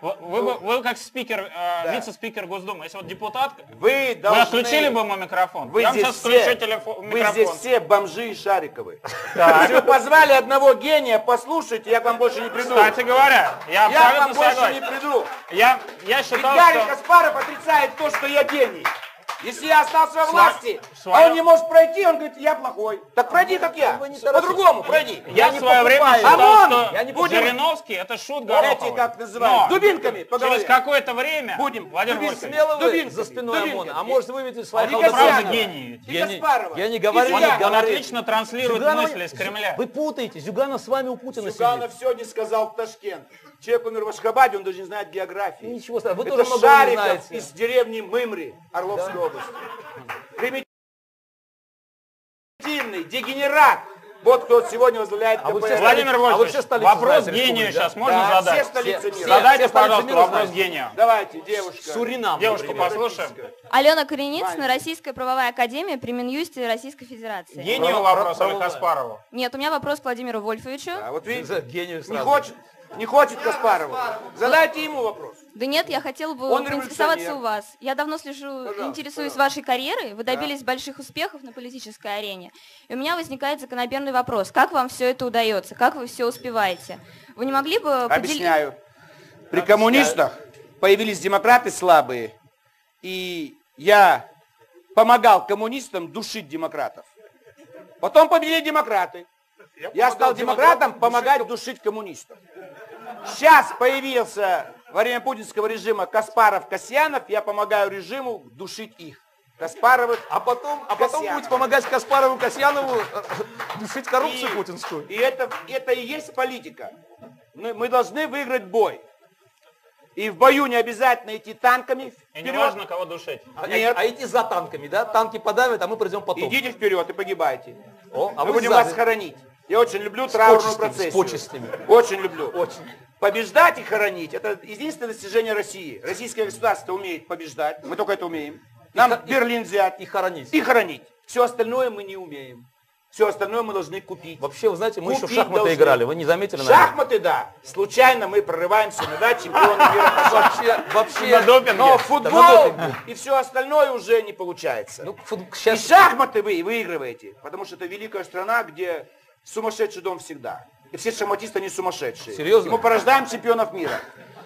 Вы, вы бы- вы как спикер, э, вице-спикер Госдумы, если вот депутат, Вы вы должны... отключили бы мой микрофон? Вы я здесь сейчас все, включу телефон, вы микрофон. здесь все бомжи и шариковые. Так. Если вы позвали одного гения, послушайте, я к вам больше не приду. Кстати говоря, я, я к вам больше согласен. не приду. Я, я Ведь считал, Гарри что... Каспаров отрицает то, что я гений. Если я остался во власти, а он не может пройти, он говорит, я плохой. Так пройди, как я. Не. По-другому пройди. Я, не в свое время считал, ОМОН! что Я не будем- Жириновский это шут Гороховой. Эти, как называют, Но дубинками по Через голове. какое-то время, Будем. Владимир Дубин Смело Дубинками, за спиной дубинками. ОМОНа. А может выведете своих И правда гений. Я не- я не говорю, он, не он отлично транслирует Зюганов- мысли из Кремля. Вы путаете, Зюганов с вами у Путина Зюганов сидит. сегодня сказал в Ташкент. Человек умер в Ашхабаде, он даже не знает географии. Ничего страшного, вы Это тоже много не знаете. из деревни Мымри, Орловской области. Примитивный, дегенерат, Вот кто сегодня возглавляет А вы КПРФ. все Владимир А вы Вольфович, все вопрос республик, да? сейчас можно Да, задать? все столицы мира. Задайте, все пожалуйста, мира вопрос гению. Давайте, девушка. Суринам. Девушку например. послушаем. Алена Кореницына, Российская правовая академия при Минюсте Российской Федерации. Гению вопрос правовая. Каспарову? Нет, у меня вопрос к Владимиру Вольфовичу. А вот видите, Гению не сразу. хочет, не хочет Каспарову. Задайте ему вопрос. Да нет, я хотела бы Он поинтересоваться у вас. Я давно слежу, Пожалуйста, интересуюсь пожалуйста. вашей карьерой. Вы добились больших успехов на политической арене. И у меня возникает закономерный вопрос. Как вам все это удается? Как вы все успеваете? Вы не могли бы поделиться... Объясняю. При коммунистах появились демократы слабые, и я помогал коммунистам душить демократов. Потом победили демократы. Я стал демократом помогать душить коммунистов. Сейчас появился во время путинского режима Каспаров-Касьянов, я помогаю режиму душить их. Каспаровых, А потом, а потом Касьянов. будете помогать Каспарову, Касьянову э, душить коррупцию И- путинскую. И это, это и есть политика. Мы, мы должны выиграть бой. И в бою не обязательно идти танками И не вперед. важно, кого душить. А, Нет. а идти за танками, да? Танки подавят, а мы придем потом. Идите вперед и погибайте. О, а Мы будем сзади. вас хоронить. Я очень люблю траурную почестями, с процессию. почестями. Очень люблю. Очень. Побеждать и хоронить – это единственное достижение России. Российское государство умеет побеждать. Мы только это умеем. Нам и- Берлин взять И хоронить. и хоронить. Все остальное мы не умеем. Все остальное мы должны купить. Вообще, вы знаете, мы еще в Купить шахматы должны. играли, вы не заметили, наверное? Шахматы, да. Случайно мы прорываемся на да, чемпиона мира. Вообще, вообще. На допинге. Но Да, футбол допинге. и все остальное уже не получается. Ну, фут- И сейчас шахматы вы выигрываете, потому что это великая страна, где сумасшедший дом всегда. И все шахматисты не сумасшедшие. Серьезно? И мы порождаем чемпионов мира.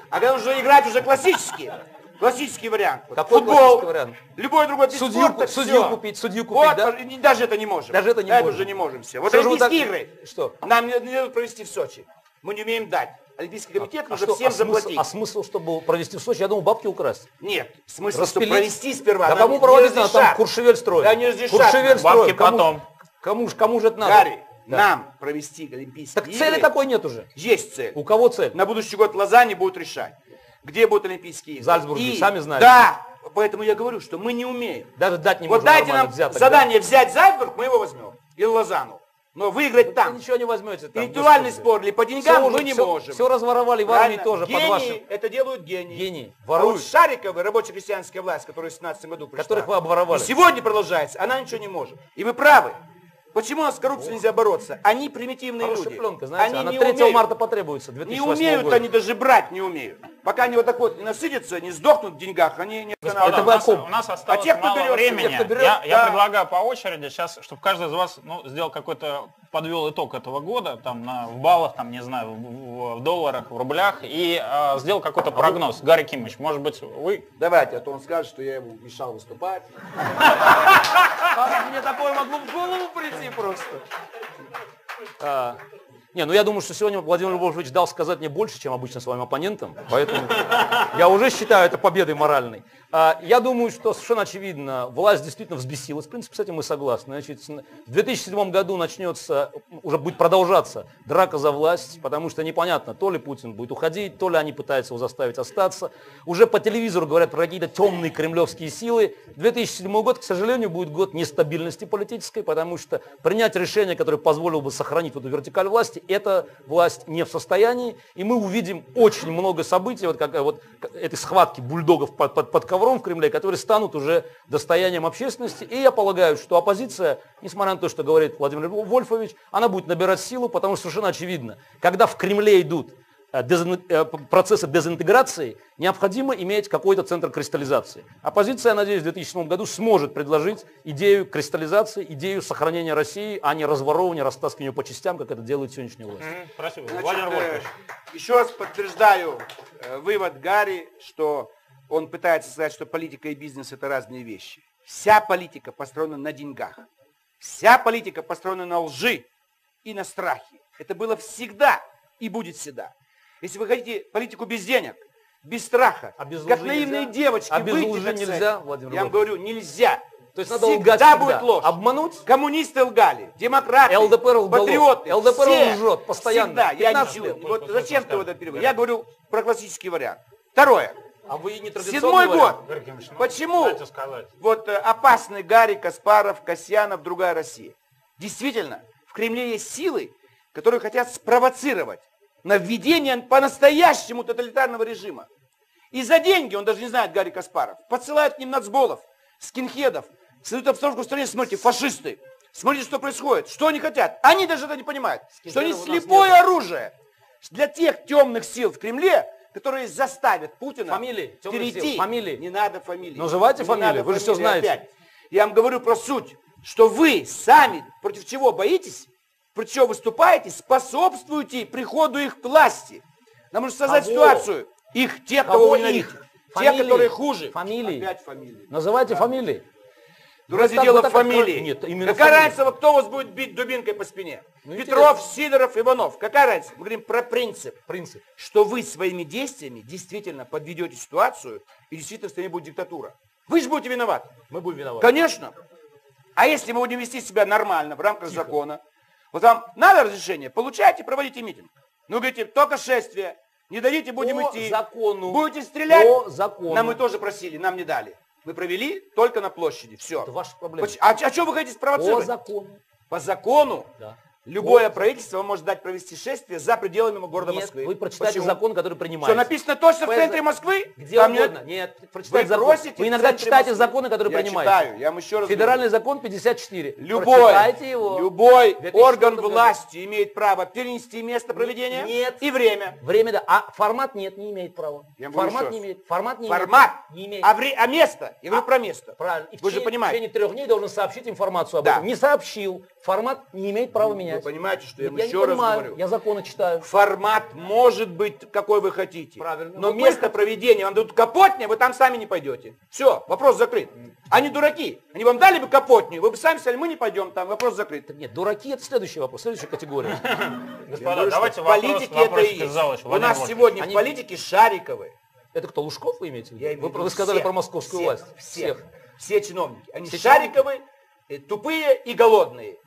А когда уже играть уже классический, классический вариант. Вот Какой Футбол, классический вариант? любой другой вид Судью спорта, судью всё. купить, судью купить, вот, да? и Даже это не можем. Даже это не это можем. уже не можем все. Вот Что Олимпийские так- игры Что? нам не, не дадут провести в Сочи. Мы не умеем дать. Олимпийский комитет а нужно что, всем а смысл, заплатить. а смысл, чтобы провести в Сочи? Я думал, бабки украсть. Нет, смысл, Распилить? чтобы провести сперва. Да кому проводить надо? Там. Куршевель строит. Да не разрешат. Куршевель строит. Бабки Кому- потом. Кому, ж- кому же это надо? Гарри, Да. нам провести Олимпийские Так игры. цели такой нет уже. Есть цель. У кого цель? На будущий год Лозанне будут решать, где будут Олимпийские игры. В Зальцбурге, И- сами знаете. Да, поэтому я говорю, что мы не умеем. Даже дать не вот можем дайте нормально нам взяток, задание взять Зальцбург, мы его возьмем. Или Лозанну. Но выиграть да? там. Вы ничего не возьмете там. Интеллектуальный спор или по деньгам уже- мы не всё- можем. Все разворовали в армии Правильно? тоже Гении, под вашим. это делают гении. Гении. А вот Воруют. Шариковы, рабоче-крестьянская власть, которая в 17 году пришла. Которых вы обворовали. И сегодня продолжается, она ничего не может. И вы правы. Почему у нас с коррупцией нельзя бороться? Они примитивные Хорошая люди. пленка, знаете, они она не 3 умеют. марта потребуется, Не 2008 умеют года. они даже брать, не умеют. Пока они вот так вот не насытятся, не сдохнут в деньгах, они не Господа, останавливаются. у, вы о нас, у нас осталось А те, кто мало берет, времени. те, кто берет, я, я да. предлагаю по очереди сейчас, чтобы каждый из вас ну, сделал какой-то, подвел итог этого года, там на, в баллах, там, не знаю, в, в- в долларах, в рублях, и э, сделал какой-то прогноз. Гарри Кимович, может быть, вы Давайте, а то он скажет, что я ему мешал выступать. Мне такое могло в голову прийти просто. Не, ну я думаю, что сегодня Владимир Львович дал сказать мне больше, чем обычно своим оппонентам, поэтому я уже считаю это победой моральной. А, я думаю, что совершенно очевидно, власть действительно взбесилась, в принципе, с этим мы согласны. Значит, в 2007 году начнется, уже будет продолжаться драка за власть, потому что непонятно, то ли Путин будет уходить, то ли они пытаются его заставить остаться. Уже по телевизору говорят про какие-то темные кремлевские силы. 2007 год, к сожалению, будет год нестабильности политической, потому что принять решение, которое позволило бы сохранить эту вертикаль власти, эта власть не в состоянии. И мы увидим очень много событий, вот как вот этой схватки бульдогов под, под, под ковром в Кремле, которые станут уже достоянием общественности. И я полагаю, что оппозиция, несмотря на то, что говорит Владимир Вольфович, она будет набирать силу, потому что совершенно очевидно, когда в Кремле идут э, э, п- процессы дезинтеграции, необходимо иметь какой-то центр кристаллизации. Оппозиция, я надеюсь, в 2007 году сможет предложить идею кристаллизации, идею сохранения России, а не разворовывания, растаскивания по частям, как это делает сегодняшняя власть. Спасибо. Значит, Владимир э, еще раз подтверждаю э, вывод Гарри, что он пытается сказать, что политика и бизнес это разные вещи. Вся политика построена на деньгах. Вся политика построена на лжи и на страхе. Это было всегда и будет всегда. Если вы хотите политику без денег, без страха, А без как наивные нельзя? девочки, А без выйти лжи нельзя, Владимир Я вам говорю, нельзя. То есть надо всегда лгать всегда. будет ложь. Обмануть? Коммунисты лгали, демократы, ЛДПР лгало. патриоты, ЛДПр все, лжет постоянно. Всегда. Я 15 ничего, лет. вот зачем ты вот это переводишь? Я говорю про классический вариант. Второе. А вы не Седьмой год. Гарри Кимович, ну, Почему? Вот э, опасный Гарри, Каспаров, Касьянов, другая Россия. Действительно, в Кремле есть силы, которые хотят спровоцировать на введение по-настоящему тоталитарного режима. И за деньги, он даже не знает Гарри Каспаров, подсылают к ним нацболов, скинхедов, создают обстановку в стране, смотрите, фашисты. Смотрите, что происходит, что они хотят. Они даже это не понимают, что они слепое оружие для тех темных сил в Кремле, которые заставят Путина Фамилии, перейти. сил, фамилии. Не надо фамилии. Называйте Не фамилии, вы же фамилии знаете. опять. Я вам говорю про суть, что вы сами против чего боитесь, против чего выступаете, способствуете приходу их к власти. Нам нужно создать Кого? ситуацию. Их, тех, кого, Кого вы ненавидите. Те, которые хуже. Фамилии. Опять фамилии. Называйте фамилии. Ну так- дело в фамилии? Нет, именно Какая фамилии. разница, кто вас будет бить дубинкой по спине? Ну, Петров, Сидоров, Иванов. Какая разница? Мы говорим про принцип. Принцип. Что вы своими действиями действительно подведете ситуацию, и действительно в стране будет диктатура. Вы же будете виноваты. Мы будем виноваты. Конечно. А если мы будем вести себя нормально, в рамках закона, вот вам надо разрешение, получайте, проводите митинг. Ну, говорите, только шествие, не дадите, будем По идти. закону. Будете стрелять? По закону. Нам мы тоже просили, нам не дали. Мы провели только на площади, все. Это ваша проблема. А, а что вы хотите По спровоцировать? закону. По закону Да. Любое правительство может дать провести шествие за пределами города Нет, Москвы. вы прочитайте Почему? закон, который Что принимается. написано точно в По- центре Москвы? Где Там угодно. нет- Нет, прочитайте Вы закон. Вы в иногда читаете Москвы. законы, которые Я принимаете. читаю, я вам еще раз Федеральный говорю. закон 54. Любой, Прочитайте его. любой 2004 орган году. власти имеет право перенести место проведения Нет. и время. Время, да. А формат нет, не имеет права. Я формат не имеет. Формат не Формат. имеет. Не имеет. А, вре- а место? Я говорю про место. Правильно. И в Вы же течение- понимаете. В течение трех дней должен сообщить информацию об Да. этом. Не сообщил. Формат не имеет права Вы понимаете, что я Я еще раз понимаю. говорю. Я законы читаю. Формат может быть какой вы хотите. Правильно. Но Вот место вы- проведения вам дадут капотня, вы там сами не пойдете. Все, вопрос закрыт. Они дураки. Они вам дали бы капотню, вы бы сами сказали, мы не пойдем там, вопрос закрыт. Так нет, дураки это следующий вопрос, следующая категория. Господа, давайте политике это и есть. У нас сегодня в политике шариковые. Это кто, Лужков вы имеете в виду? Вы, вы сказали про московскую власть. Всех. Все чиновники. Они шариковые, э, тупые и голодные.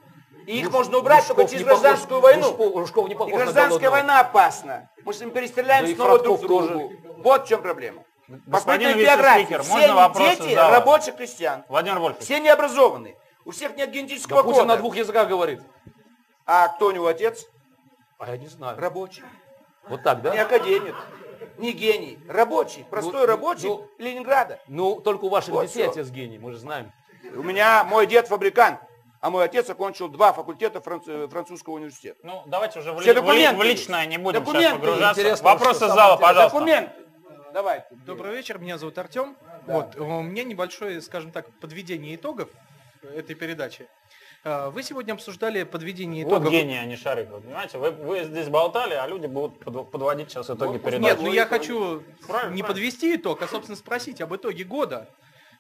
И их Луж- можно убрать Лужков только через не похож- гражданскую войну. Лужков, Лужков не И похож на гражданская война опасна. Мы с ним перестреляем Да и снова друг другу. Вот в чем проблема. Господин вице-спикер, Все можно они вопрос из дети зала? рабочих крестьян. Владимир Вольфович, Все необразованные. У всех нет генетического Да Путин кода. на двух языках говорит. А кто у него отец? А я не знаю. Рабочий. Вот так, Не да? академик, не гений. Рабочий. Простой Ну, рабочий ну, Ленинграда. Ну, только у ваших Вот детей всё. отец гений, мы же знаем. У меня мой дед фабрикант, а мой отец окончил два факультета франц- французского университета. ну давайте уже в, Все ли- документы в личное не будем Документы сейчас погружаться. Интересно, Вопрос что из самое зала, пожалуйста. Документы. Давайте. Добрый вечер, меня зовут Артем. Вот, у меня небольшое, скажем так, подведение итогов этой передачи. А, Вы сегодня обсуждали подведение Вот итогов. гений, а не Шариков. Понимаете, вы, вы здесь болтали, а люди будут под- подводить сейчас итоги передачи. Нет, ну я хочу Правильно, не правильно. подвести итог, а, собственно, спросить об итоге года.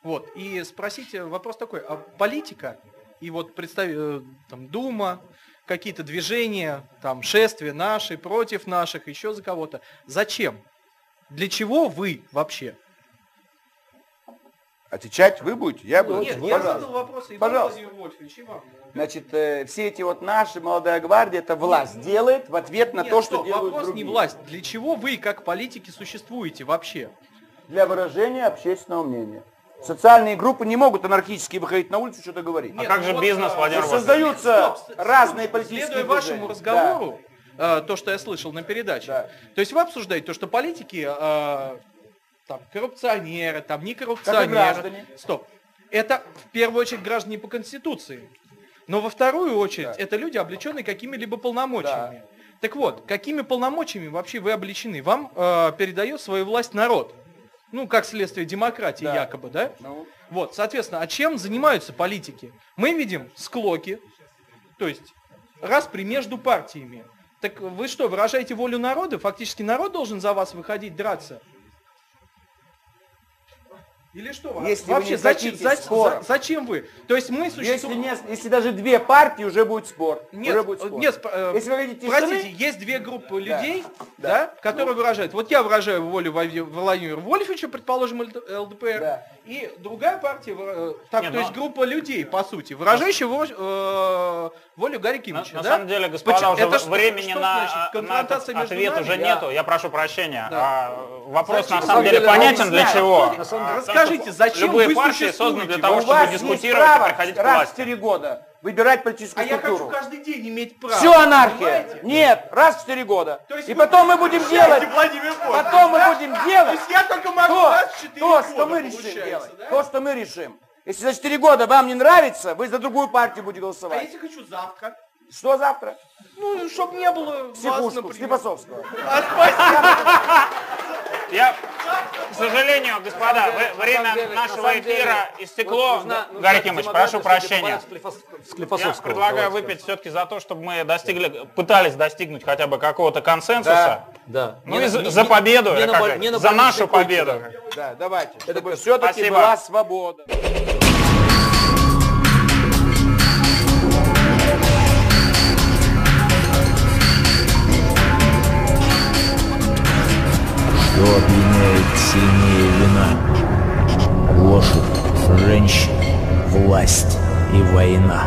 Вот, и спросить э, вопрос такой, а политика и вот представь, э, там, Дума, какие-то движения, там, шествия наши, против наших, еще за кого-то, зачем? Для чего вы вообще? Отвечать вы будете? Я буду. Нет, отвечать. я Пожалуйста. задал вопрос и Пожалуйста. Владимир Вольфович, и вам. Значит, э, все эти вот наши, молодая гвардия, это власть делает в ответ на Нет, то, что стоп, делают вопрос другие. не власть. Для чего вы, как политики, существуете вообще? Для выражения общественного мнения. Социальные группы не могут анархически выходить на улицу что-то говорить. А как же бизнес, а, Владимир Вольфович? Создаются Стоп, разные политические Следуя вашему разговору, э, то, что я слышал на передаче, Да. то есть вы обсуждаете то, что политики, э, там, коррупционеры, там, не коррупционеры. граждане. Стоп. Это в первую очередь граждане по Конституции. Но во вторую очередь Да. это люди, облеченные какими-либо полномочиями. Так вот, какими полномочиями вообще вы облечены? Вам э, передает свою власть народ. Ну, как следствие демократии Да. якобы, да? Ну, Вот, соответственно, а чем занимаются политики? Мы видим склоки, то есть распри между партиями. Так вы что, выражаете волю народа? Фактически народ должен за вас выходить драться? Или что? Если Вообще, зачем, хотите за- споров. за- зачем вы? То есть мы если, существуем... не- если даже две партии, уже будет спор. Нет, уже будет спор. нет, сп- э, Если вы видите простите, есть две группы людей, да, которые выражают. Вот я выражаю волю Влади- Владимира Вольфовича, предположим, ЛД- ЛДПР, Да. и другая партия, выра- так, Нет, то но- есть группа людей, по сути, выражающая э, волю Гарри На, Кимовича. на да? самом деле, господа, Почему- уже это времени что на, значит? на этот Конфронтация между ответ нами? уже Я- нету. Я прошу прощения. Да. А, вопрос Зачем? на самом На деле понятен для чего. На самом деле, Расскажите скажите, зачем любые вы партии созданы для того, чтобы вас есть дискутировать и право приходить к раз в власти. 4 года выбирать А политическую я хочу каждый день иметь право. Все анархия. понимаете? Нет, раз в 4 года. То есть И потом мы будем делать, потом мы будем То делать есть я только могу то, раз в 4 то, что мы решим делать. да? То, что мы решим. Если за 4 года вам не нравится, вы за другую партию будете А голосовать. если хочу завтра? Что завтра? Ну, чтобы не было вас, Психушку, например. Склифосовского. А, спасибо. Я, к сожалению, господа, вы- время деле- на нашего деле, эфира истекло. вот нужна- нужна Гарри Кимович, прошу прощения. Я предлагаю Давайте. выпить все-таки за то, чтобы мы достигли, пытались достигнуть хотя бы какого-то консенсуса. Да. Ну Не и на- за, не- за не- победу, не на это, не на за нашу победу. Да, давайте. Чтобы все-таки была свобода. Что опьяняет сильнее вина? Лошадь, женщина, власть и война.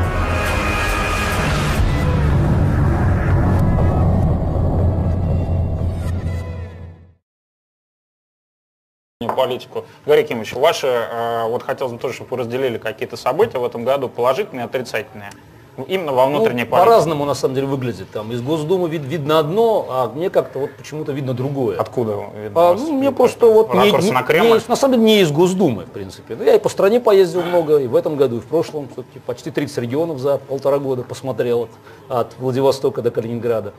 политику. Гарри Кимович, ваши, э, вот хотелось бы тоже, чтобы вы разделили какие-то события в этом году, положительные и отрицательные, именно во внутренней Ну, политике. По-разному на самом деле выглядит. Там из Госдумы вид, видно одно, а мне как-то вот почему-то видно другое. Откуда видно А, ну, мне просто вот не, не- на Кремль? не- на самом деле не из Госдумы, в принципе. Ну, я и по стране поездил много, и в этом году, и в прошлом. Все-таки почти 30 регионов за полтора года посмотрел от, от Владивостока до Калининграда.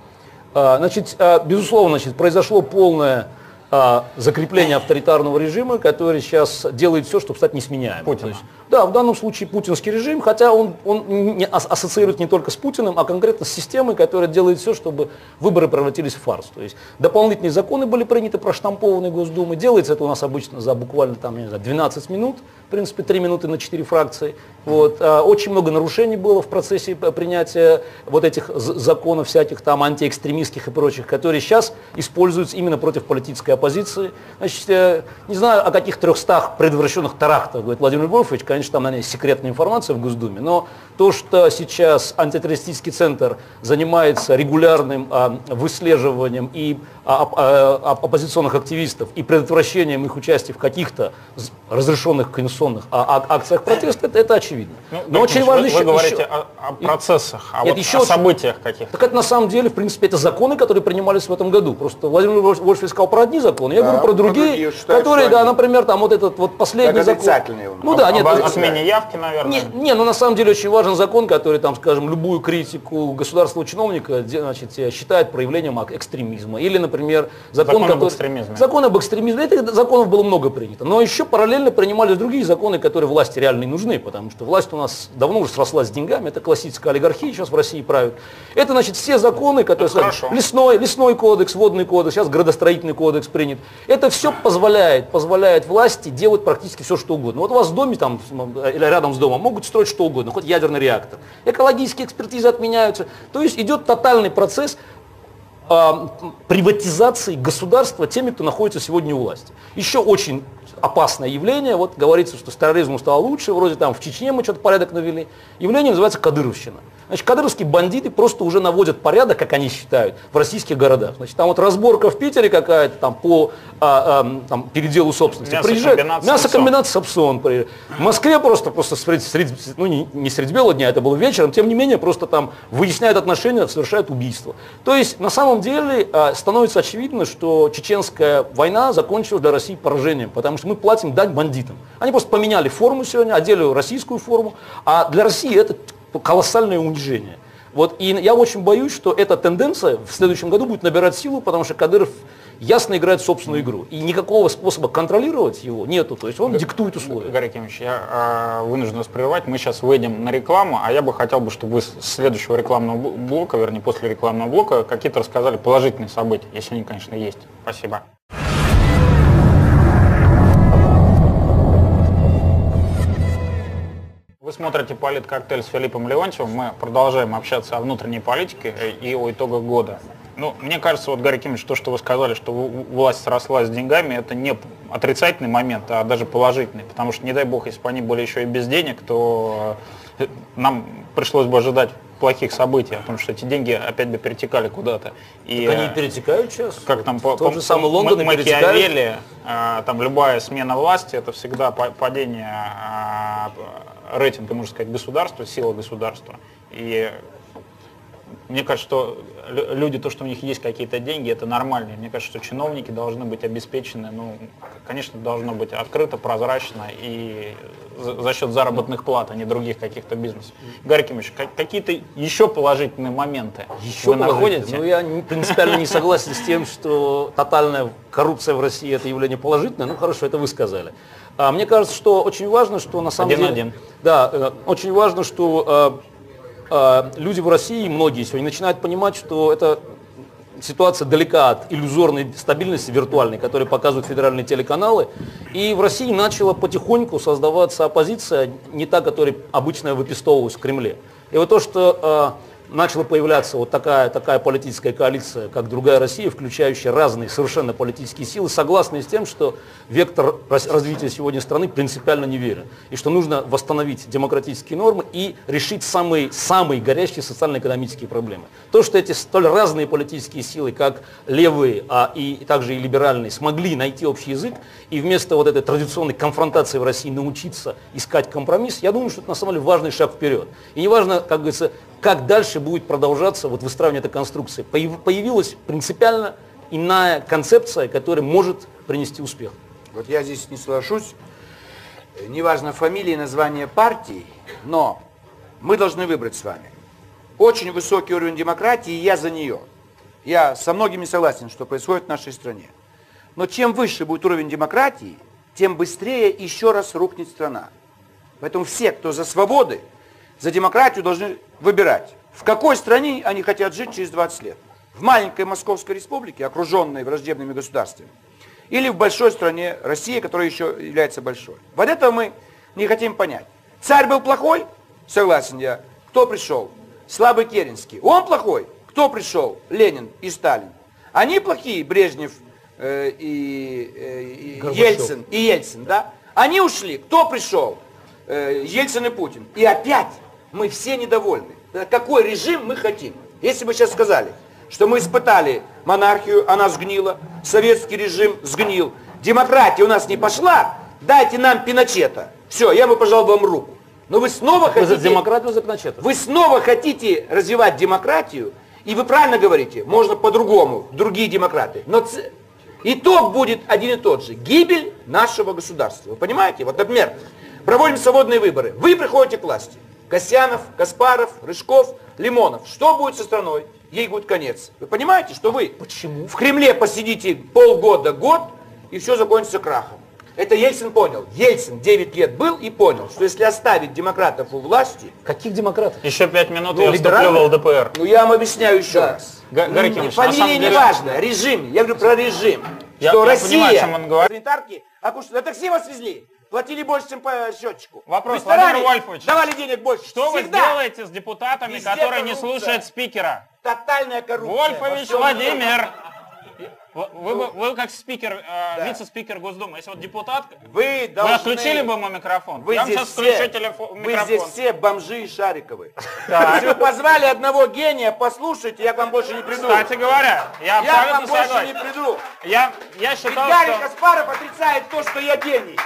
А, значит, а, безусловно, значит, произошло полное а, закрепление авторитарного режима, который сейчас делает все, чтобы стать несменяемым. Путина. То есть, да, в данном случае путинский режим, хотя он, он не ас- ассоциирует не только с Путиным, а конкретно с системой, которая делает все, чтобы выборы превратились в фарс. То есть дополнительные законы были приняты, проштампованы Госдумой. Делается это у нас обычно за буквально там, не знаю, 12 минут, в принципе, 3 минуты на 4 фракции. Вот. А, Очень много нарушений было в процессе п- принятия вот этих законов всяких там антиэкстремистских и прочих, которые сейчас используются именно против политической оппозиции. Значит, э, не знаю, о каких 300 предотвращенных терактах говорит Владимир Вольфович, конечно, там, наверное, секретная информация в Госдуме, но то, что сейчас антитеррористический центр занимается регулярным а, выслеживанием и а, оп- оп- оппозиционных активистов и предотвращением их участия в каких-то разрешенных конституционных акциях протеста, это, это очевидно. Ну, Но очень важно вы, еще... вы говорите еще- о, о процессах, а Нет, вот еще о событиях каких-то. Так это на самом деле, в принципе, это законы, которые принимались в этом году. Просто Владимир Вольф- Вольфович сказал про одни законы, я Да, говорю про про другие, другие, считаю, которые, да, они- например, там вот этот вот последний Так закон. Ну да, нет, Об отмене явки, наверное. не, не, ну на самом деле очень важен закон, который там, скажем, любую критику государственного чиновника значит, э, считает проявлением экстремизма. Или, например, закон, Закон об который- экстремизме. Закон об экстремизме. Этих законов было много принято. Но еще параллельно принимались другие законы, которые власти реально и нужны, потому что власть у нас давно уже срослась с деньгами. Это классическая олигархия сейчас в России правит. Это, значит, все законы, которые... Это хорошо. Лесной, лесной кодекс, водный кодекс, сейчас градостроительный кодекс принят. Это все позволяет, позволяет власти делать практически все, что угодно. Вот у вас в доме там, с- или рядом с домом могут строить что угодно, хоть ядерный реактор. Экологические экспертизы отменяются. То есть идет тотальный процесс приватизации государства теми, кто находится сегодня у власти. Еще очень опасное явление, вот говорится, что с стало лучше, вроде там в Чечне мы что-то порядок навели. Явление называется кадыровщина. Значит, кадыровские бандиты просто уже наводят порядок, как они считают, в российских городах. Значит, там вот разборка в Питере какая-то там по а, ам, там, переделу собственности. Мясокомбинат. Мясокомбинат Сапсон. В Москве просто, просто средь, средь- ну не, не средь бела дня, это было вечером, тем не менее, просто там выясняют отношения, совершают убийство. То есть, на самом деле, а, становится очевидно, что чеченская война закончилась для России поражением, потому что мы платим дань бандитам. Они просто поменяли форму сегодня, одели российскую форму, а для России это колоссальное унижение. Вот, и я очень боюсь, что эта тенденция в следующем году будет набирать силу, потому что Кадыров ясно играет собственную игру. И никакого способа контролировать его нету. То есть он диктует условия. Гарри Кимович, я э, вынужден вас прервать. Мы сейчас выйдем на рекламу, а я бы хотел бы, чтобы вы с следующего рекламного бл- блока, вернее, после рекламного блока, какие-то рассказали положительные события, если они, конечно, есть. Спасибо. Вы смотрите «Политкоктейль» с Филиппом Леонтьевым. Мы продолжаем общаться о внутренней политике э, и о итогах года. Ну, мне кажется, вот, Гарри Кимович, то, что вы сказали, что власть срослась с деньгами, это не отрицательный момент, а даже положительный. Потому что, не дай бог, если бы они были еще и без денег, то э, нам пришлось бы ожидать плохих событий, о том, что эти деньги опять бы перетекали куда-то. И, Так они э, перетекают сейчас. как там по, по- же самый Лондон. Макиавелли, а, там любая смена власти это всегда па- падение а, рейтинга, можно сказать, государства, сила государства. И мне кажется, что лю- люди, то, что у них есть какие-то деньги, это нормально. Мне кажется, что чиновники должны быть обеспечены, ну, конечно, должно быть открыто, прозрачно и за, счет заработных плат, а не других каких-то бизнесов. Гарри Кимович, ка- какие-то еще положительные моменты Еще вы находите? Ну, я принципиально не согласен с тем, что тотальная коррупция в России это явление положительное. Ну хорошо, это вы сказали. А мне кажется, что очень важно, что на самом Один-один. деле... Да, э, очень важно, что э, э, люди в России, многие сегодня, начинают понимать, что это ситуация далека от иллюзорной стабильности виртуальной, которую показывают федеральные телеканалы. И в России начала потихоньку создаваться оппозиция, не та, которая обычно выпистовывалась в Кремле. И вот то, что начала появляться вот такая, такая политическая коалиция, как другая Россия, включающая разные совершенно политические силы, согласны с тем, что вектор развития сегодня страны принципиально неверен. И что нужно восстановить демократические нормы и решить самые, самые горячие социально-экономические проблемы. То, что эти столь разные политические силы, как левые, а и также и либеральные, смогли найти общий язык и вместо вот этой традиционной конфронтации в России научиться искать компромисс, я думаю, что это на самом деле важный шаг вперед. И неважно, как говорится, как дальше будет продолжаться вот выстраивание этой конструкции. Появ- Появилась принципиально иная концепция, которая может принести успех. Вот я здесь не соглашусь. Неважно фамилия и название партии, но мы должны выбрать с вами. Очень высокий уровень демократии, и я за нее. Я со многими согласен, что происходит в нашей стране. Но чем выше будет уровень демократии, тем быстрее еще раз рухнет страна. Поэтому все, кто за свободы, за демократию, должны выбирать, в какой стране они хотят жить через 20 лет. В маленькой Московской республике, окруженной враждебными государствами, или в большой стране России, которая еще является большой. Вот этого мы не хотим понять. Царь был плохой? Согласен я. Кто пришел? Слабый Керенский. Он плохой? Кто пришел? Ленин и Сталин. Они плохие, Брежнев э, и, э, и Горбачев. Ельцин, и Ельцин, да? Они ушли. Кто пришел? Э, Ельцин и Путин. И опять мы все недовольны. Да Какой режим мы хотим? Если бы сейчас сказали, что мы испытали монархию, она сгнила, советский режим сгнил, демократия у нас не пошла, дайте нам Пиночета. Все, я бы пожал вам руку. Но вы снова Вы за хотите... демократию, за Pinochet? Вы снова хотите развивать демократию, и вы правильно говорите, можно по-другому, другие демократы. Но ц- итог будет один и тот же. Гибель нашего государства. Вы понимаете? Вот, например, проводим свободные выборы. Вы приходите к власти. Касьянов, Каспаров, Рыжков, Лимонов. Что будет со страной? Ей будет конец. Вы понимаете, что вы Почему? в Кремле посидите полгода, год, и все закончится крахом. Это Ельцин понял. Ельцин 9 лет был и понял, что если оставить демократов у власти, Каких демократов? Еще пять минут, Ну, я вступлю в? ЛДПр. ну я вам объясняю еще раз. Га- Гарри Кимович, на Фамилия самом не деле- важно, режим. Я говорю про режим. Я- что я Россия, понимаю, о чем он говорит. санитарки, а кушать- на такси вас везли. Платили больше, чем по счетчику. Вопрос, Владимир Вольфович. Давали денег больше. Что вы Всегда. сделаете с депутатами, Везде которые не коррупция. слушают спикера? Тотальная коррупция. во Вольфович Владимир. Вы, вы бы- вы как спикер, э, вице-спикер Госдумы, если вот депутат, Вы вы должны... отключили бы ему микрофон? Вы я здесь сейчас все, включу телефон, Вы микрофон. здесь все бомжи и шариковые. Так. Если вы позвали одного гения, послушайте, я к вам больше не приду. Кстати говоря, я я к вам больше не приду. Я, я Ведь считал, Гарри что... Каспаров отрицает то, что я гений.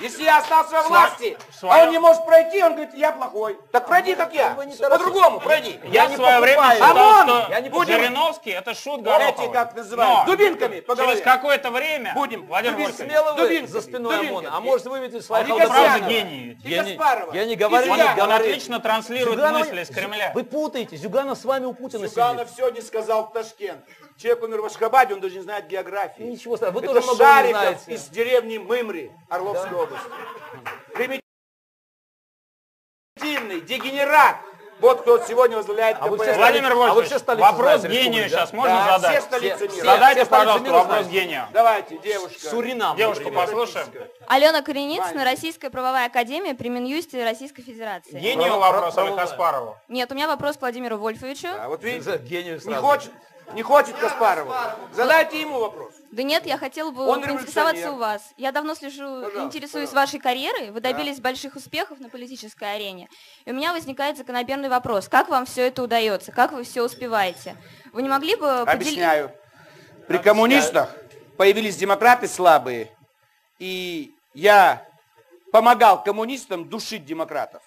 Если я остался во власти, а он не может пройти, он говорит, я плохой. Так пройди, как я. По-другому пройди. Я, в свое время считал, ОМОН! что Я не будем- Жириновский это шут Эти, Гороховой. как называют, Но дубинками по голове. Через какое-то время, Будем. Владимир Дубин- Смело вы за спиной дубинками. ОМОНа, а может выведете своих правда гений. Я не- я не говорю, Он, не он отлично транслирует Зюганов- мысли с Кремля. Вы путаете, Зюганов с вами у Путина Зюганов сидит. сегодня сказал в Ташкент. Человек умер в Ашхабаде, он даже не знает географии. Ничего страшного, вы Это тоже не Шариков знаете. из деревни Мымри Орловской области. Примитивный, дегенерат. Вот кто сегодня возглавляет А вы КПРФ. все Владимир а вы все вопрос знаете гению да? сейчас можно Да, задать? все столицы мира. Задайте, Все пожалуйста, мира вопрос знаете. гению. Давайте, девушка. Суринам, Девушку например. послушаем. Алена Кореницына, Российская правовая академия при Минюсте Российской Федерации. Гению вопрос правовая. Каспарову? Нет, у меня вопрос к Владимиру Вольфовичу. А вот видите, гению не сразу. хочет. Не хочет Каспарову? Задайте ему вопрос. Да нет, я хотела бы Он поинтересоваться у вас. Я давно слежу, Пожалуйста, интересуюсь пожалуйста. вашей карьерой. Вы добились больших успехов на политической арене. И у меня возникает закономерный вопрос. Как вам все это удается? Как вы все успеваете? Вы не могли бы поделиться... Объясняю. При коммунистах появились демократы слабые, и я помогал коммунистам душить демократов.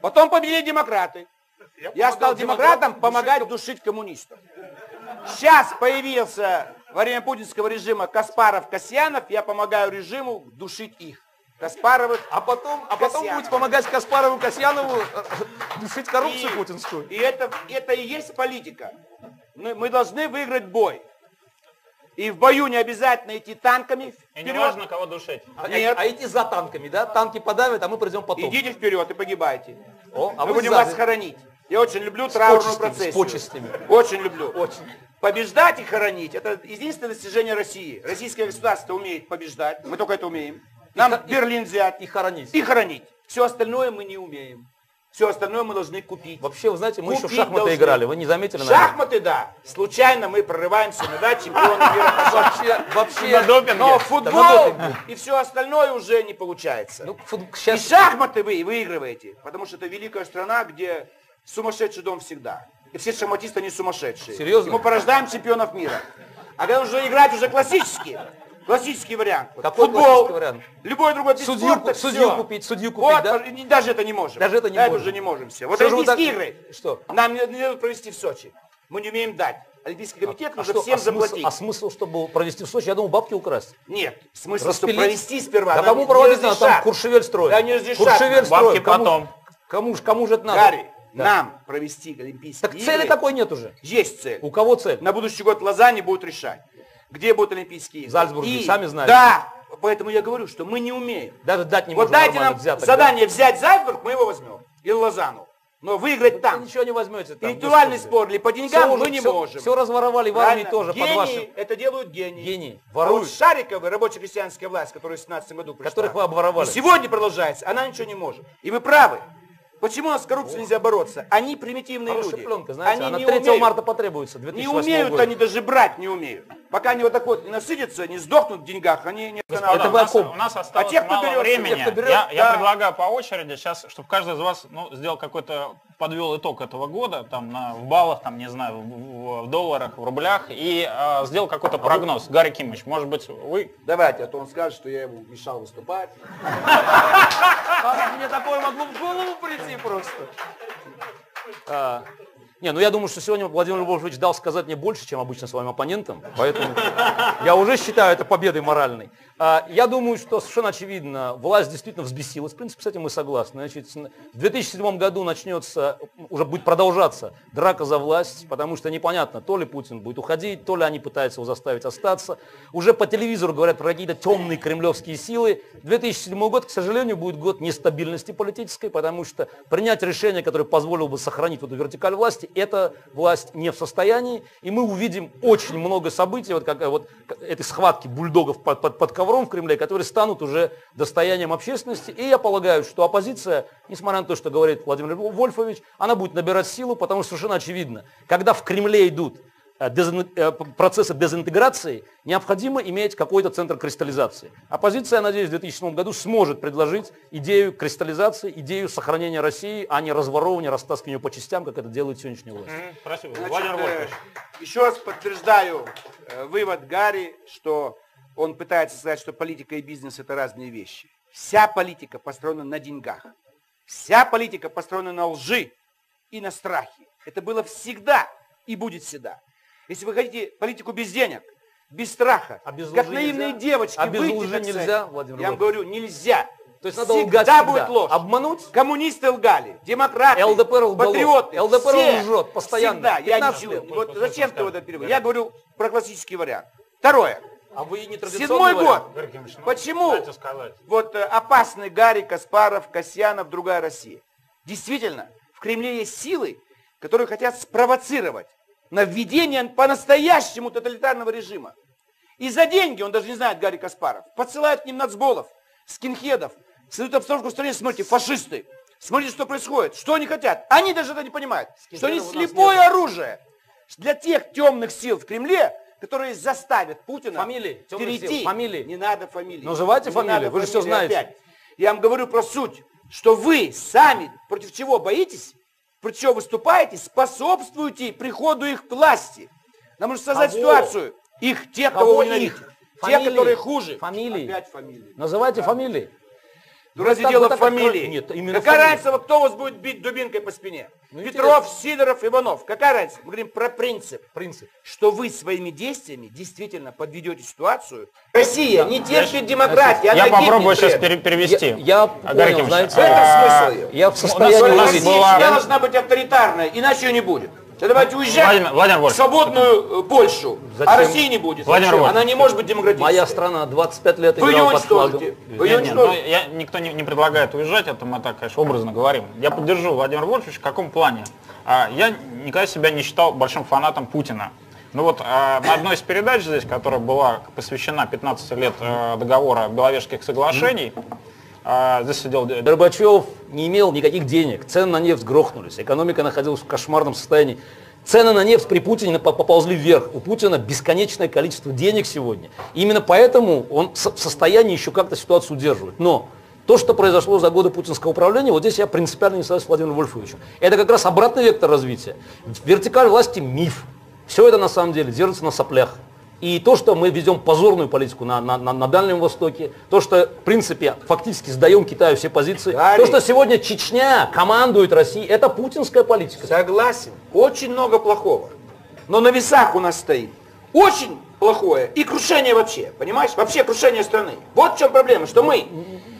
Потом победили демократы. Я стал демократом помогать душить коммунистов. Сейчас появился во время путинского режима Каспаров, Касьянов, я помогаю режиму душить их. Каспаровых, А потом, а потом Касьянов. будете помогать Каспарову, Касьянову э, душить коррупцию И- путинскую. И это, это и есть политика. Мы, мы должны выиграть бой. И в бою не обязательно идти танками И не вперед. важно, кого душить. А, Нет. а идти за танками, да? Танки подавят, а мы придем потом. Идите вперед и погибайте. О, а Мы вы будем сзади. вас хоронить. Я очень люблю траурную почестями, с процессию. почестями. Очень люблю. Очень. Побеждать и хоронить – это единственное достижение России. Российское государство умеет побеждать. Мы только это умеем. Нам и- Берлин взять И хоронить. и хоронить. Все остальное мы не умеем. Все остальное мы должны купить. Вообще, вы знаете, мы еще в Купить шахматы должны. играли, вы не заметили, наверное? Шахматы, да. Случайно мы прорываемся на да, чемпиона мира. Вообще, вообще. Но футбол и все остальное уже не получается. Ну, фут- И шахматы вы выигрываете, потому что это великая страна, где сумасшедший дом всегда. И все шахматисты не сумасшедшие. Серьезно? И мы порождаем чемпионов мира. А когда уже играть уже классический, классический вариант. Какой футбол, классический вариант? любой другой вид Судью спорта, судью всё. купить, судью купить, вот, да? Даже это не можем. Даже это не Да, можем. уже не можем все. Вот Что Олимпийские так- игры Что? нам не, не дадут провести в Сочи. Мы не умеем дать. Олимпийский комитет а нужно что, всем а смысл, заплатить. а смысл, чтобы провести в Сочи? Я думал, бабки украсть. Нет, смысл, Распилить? что провести сперва. Да кому проводить надо? Там. Куршевель строит. Да не разрешат Куршевель строит. Бабки Кому, потом. Кому, ж- кому же это надо? Гарри, Да. нам провести Олимпийские Так игры. цели такой нет уже. Есть цель. У кого цель? На будущий год в Лозанне будут решать, где будут Олимпийские игры. В Зальцбурге, И- сами знаете. Да, поэтому я говорю, что мы не умеем. Даже дать не вот можем дайте нормально нам взяток, задание взять Зальцбург, мы его возьмем. Или Лозанну. Но выиграть Да. там. Вы ничего не возьмете там. Интеллектуальный спор или по деньгам уже- мы не всё- можем. Все разворовали в армии Правильно? тоже гении, под вашим. это делают гении. Гении. А вот Воруют. Шариковы, рабоче-крестьянская власть, которая в 17 году пришла. Которых вы обворовали. И сегодня продолжается, она ничего не может. И вы правы. Почему у нас с коррупцией нельзя бороться? Они примитивные Хорошая люди. пленка, знаете, они она не 3 умеют. марта потребуется, Не 2008 умеют года. они даже брать не умеют. Пока они вот так вот не насытятся, не сдохнут в деньгах, они не останавливаются. у, вы о ком? у нас осталось те, кто мало берется, времени. те, кто берет, я, я да. предлагаю по очереди сейчас, чтобы каждый из вас ну, сделал какой-то, подвел итог этого года, там на, в баллах, там, не знаю, в, в- в долларах, в рублях, и э, сделал какой-то прогноз. Гарри Кимович, может быть, вы Давайте, а то он скажет, что я ему мешал выступать. Мне такое могло в голову прийти просто. А, не, ну я думаю, что сегодня Владимир Львович дал сказать мне больше, чем обычно своим оппонентам, поэтому я уже считаю это победой моральной. А, я думаю, что совершенно очевидно, власть действительно взбесилась, в принципе, с этим мы согласны. Значит, в 2007 году начнется, уже будет продолжаться драка за власть, потому что непонятно, то ли Путин будет уходить, то ли они пытаются его заставить остаться. Уже по телевизору говорят про какие-то темные кремлевские силы. 2007 год, к сожалению, будет год нестабильности политической, потому что принять решение, которое позволило бы сохранить вот эту вертикаль власти, эта власть не в состоянии. И мы увидим очень много событий, вот как вот этой схватки бульдогов под, под, под ковром в Кремле, которые станут уже достоянием общественности. И я полагаю, что оппозиция, несмотря на то, что говорит Владимир Вольфович, она будет набирать силу, потому что совершенно очевидно, когда в Кремле идут э, э, процессы дезинтеграции, необходимо иметь какой-то центр кристаллизации. Оппозиция, я надеюсь, в 2007 году сможет предложить идею кристаллизации, идею сохранения России, а не разворовывания, растаскивания по частям, как это делает сегодняшняя власть. Спасибо. Значит, Владимир э, Вольфович. еще раз подтверждаю вывод Гарри, что он пытается сказать, что политика и бизнес это разные вещи. Вся политика построена на деньгах. Вся политика построена на лжи и на страхе. Это было всегда и будет всегда. Если вы хотите политику без денег, без страха, А без как наивные нельзя? девочки, А без выйти, лжи так сказать. нельзя, Владимир Я вам говорю, нельзя. То есть надо всегда лгать всегда. будет ложь. Обмануть? Коммунисты лгали, демократы, лгало. патриоты, ЛДПР все, лжет постоянно. Всегда. Я 15 не, лет. вот зачем ты вот это переводишь? Я говорю про классический вариант. Второе. А вы не Седьмой год. Кимович, ну, Почему вот э, опасный Гарри, Каспаров, Касьянов, другая Россия? Действительно, в Кремле есть силы, которые хотят спровоцировать на введение по-настоящему тоталитарного режима. И за деньги, он даже не знает Гарри Каспаров, подсылают к ним нацболов, скинхедов, создают обстановку в стране, смотрите, фашисты. Смотрите, что происходит, что они хотят. Они даже это не понимают, что они Скинхедов у нас слепое нет. оружие. для тех темных сил в Кремле, которые заставят Путина Фамилии, перейти. сил, фамилии. Не надо фамилии. Называйте Не фамилии, вы же фамилии знаете. опять. Я вам говорю про суть, что вы сами против чего боитесь, против чего выступаете, способствуете приходу их к власти. Нам нужно создать Кого? ситуацию. Их, тех, кого, Кого вы ненавидите. Те, Фамилии. которые хуже. Фамилии. Опять фамилии. Называйте фамилии. Ну, Вы разве так- дело в фамилии? Нет, именно Какая фамилии. разница, вот кто вас будет бить дубинкой по спине? Ну, Петров, Сидоров, Иванов. Какая разница? Мы говорим про принцип. Принцип. Что вы своими действиями действительно подведете ситуацию. Россия не терпит демократии, она Я гибнет попробую сейчас пере- перевести. Я- я понял, знаете, В этом а, смысл ее. Я в состоянии у нас увидеть. была- Россия должна быть авторитарная, иначе ее не будет. Тогда давайте уезжать Владимир- Владимир в свободную э, Польшу, а Зачем? России не будет. Владимир. Она не может быть демократической. Моя страна 25 лет Вы играла под флагом. Вы ее Нет, нет, ну, я, никто не, не предлагает уезжать, это мы так, конечно, образно говорим. Я поддержу Владимира Вольфовича в каком плане? А, я никогда себя не считал большим фанатом Путина. Ну вот а, на одной из передач здесь, которая была посвящена 15 лет э, договора Беловежских соглашений, а, здесь сидел Горбачев не имел никаких денег, цены на нефть грохнулись, экономика находилась в кошмарном состоянии. Цены на нефть при Путине по- поползли вверх. У Путина бесконечное количество денег сегодня. Именно поэтому он в состоянии еще как-то ситуацию удерживать. Но то, что произошло за годы путинского управления, вот здесь я принципиально не согласен с Владимиром Вольфовичем. Это как раз обратный вектор развития. Вертикаль власти – миф. Все это на самом деле держится на соплях. И то, что мы ведем позорную политику на, на- на- на Дальнем Востоке, то, что, в принципе, фактически сдаем Китаю все позиции, Гарри. то, что сегодня Чечня командует Россией, это путинская политика. Согласен. Очень много плохого. Но на весах у нас стоит очень плохое и крушение вообще. Понимаешь? Вообще крушение страны. Вот в чем проблема, что мы,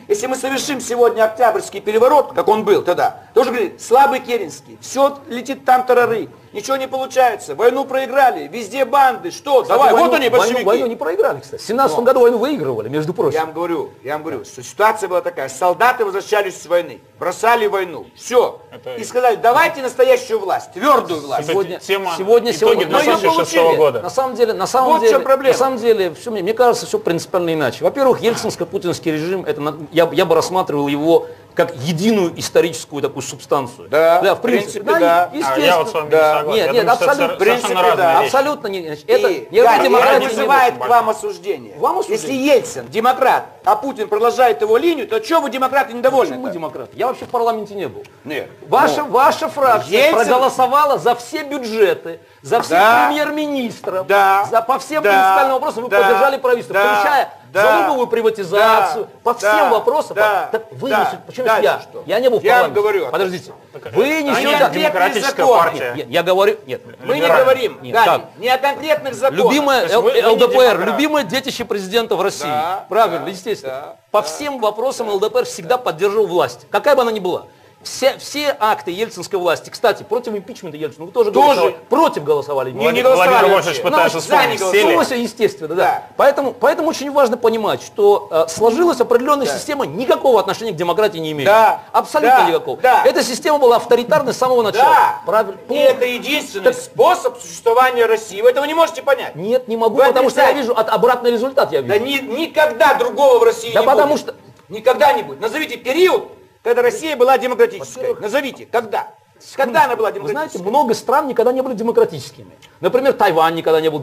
если мы совершим сегодня Октябрьский переворот, как он был тогда, тоже говорит, слабый Керенский, все летит там тарары, ничего не получается, войну проиграли, везде банды, что, давай, Войну- вот они, войну, большевики. войну не проиграли, кстати. В 17 Но. году войну выигрывали, между прочим. Я вам говорю, я вам говорю, что ситуация была такая. Солдаты возвращались с войны, бросали войну. Все. Это- И сказали, давайте настоящую власть, твердую власть. Сегодня- тема сегодня- сегодня- Но её 2006 получили. года. На самом деле, на самом Вот деле, проблема. на самом деле, все, мне, мне кажется, все принципиально иначе. Во-первых, ельцинско-путинский режим, это, я, я бы рассматривал его как единую историческую такую субстанцию. Да, в принципе, в принципе, да. А естественно. я вот с вами Да. не согласен. Нет, Я нет, думаю, абсолютно. В принципе, да. вещи. Абсолютно не. значит, это, И, говорю, это демократия не вызывает к вам осуждение. Вам осуждение? Если Ельцин демократ, а Путин продолжает его линию, то что вы демократы недовольны? Почему демократ? Я вообще в парламенте не был. Нет. Ваша, Ну, ваша фракция Ельцин- проголосовала за все бюджеты, за всех Да. премьер-министров, Да. за, по всем Да. принципиальным вопросам вы Да. поддержали правительство, Да. включая Да. залоговую приватизацию, Да. по всем Да. вопросам. Да. Так вы Да. несете- почему Дальше я? что? Я не был в Я вам парламенте. говорю. Подождите. Вы Они несете... конкретные демократическая партия. Я, я говорю... Нет. Мы не говорим, Нет, Гарри, не о конкретных законах. Любимое То есть вы- вы не Л- ЛДПР, любимое детище президента в России. Да, Правильно, да, естественно. да, По да. всем вопросам ЛДПР всегда поддерживал власть, какая бы она ни была. Все, все акты ельцинской власти, кстати, против импичмента Ельцина, вы тоже, Тоже. голосовали, против голосовали. Не, не Владимир голосовали вообще. пытается вспомнить, голосовали. Естественно, да. Да. Поэтому, поэтому очень важно понимать, что э, сложилась определенная система, никакого отношения к демократии не имеет. Да. Абсолютно Да. никакого. Да. Эта система была авторитарной с самого начала. Да. Правильно. И это единственный способ существования России. Вы этого не можете понять. Нет, не могу, Вы потому что я вижу от, обратный результат. Я вижу. Да ни- никогда другого в России Да не потому будет. что- Никогда не будет. Назовите период, когда Россия была демократической. Назовите. Когда? Когда она была Вы знаете, демократической? много стран никогда не были демократическими. Например, Тайвань никогда не был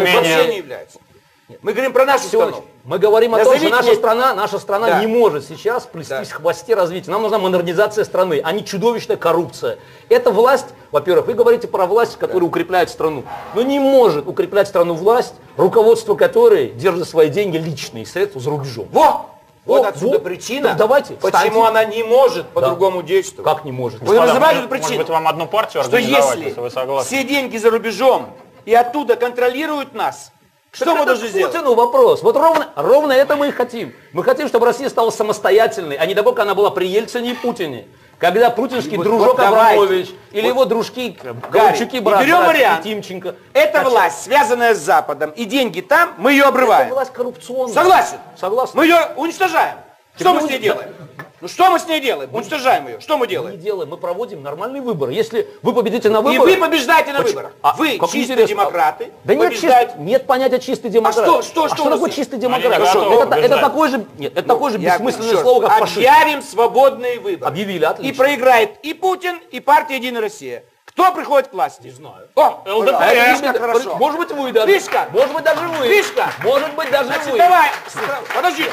менее- Корея- Вообще не является. Мы говорим про нашу страну. Мы говорим о том, Назовите что наша мне- страна, наша страна Да. не может сейчас плестись Да. в хвосте развития. Нам нужна модернизация страны, а не чудовищная коррупция. Эта власть, во-первых, вы говорите про власть, которая укрепляет страну. Но не может укреплять страну власть, руководство которой держит свои деньги личные средства за рубежом. Во! Вот О, отсюда вот. причина, Так давайте, почему встаньте. она не может по-другому действовать. Как не может? Вы Господа, может- эту причину? Может быть, вам одну партию что если если вы согласны? все деньги за рубежом и оттуда контролируют нас, что Так мы должны сделать? Путину вопрос. Вот ровно, ровно это мы и хотим. Мы хотим, чтобы Россия стала самостоятельной, а не того, как она была при Ельцине и Путине. Когда путинский И вот- дружок вот давайте. Аврамович или Вот. его дружки Гарри, Ковальчуки, и брат, берем братья, вариант. Тимченко. Эта Качан- власть, связанная с Западом, и деньги там, мы ее Это обрываем. власть коррупционная. Согласен. Согласен. Мы ее уничтожаем. Что мы с ней делаем? Ну что мы с ней делаем? Уничтожаем ее. Что мы Мы не делаем? делаем, мы проводим нормальные выборы. Если вы победите на И выборах... вы побеждаете на выборах. А, Вы чистые интересно. демократы. Да нет, чист- нет понятия чистый демократ. что- что- а что что у нас такое есть? чистый демократ? это, это такой же, нет, это же слово, как еще раз, фашист. Объявим свободные выборы. Объявили, отлично. И проиграет и Путин, и партия Единая Россия. Кто приходит к власти? Не знаю. О, ЛДПР. как хорошо. Может быть вы даже. Как? Может быть даже вы. Как? Может быть даже Значит, вы. давай, подождите.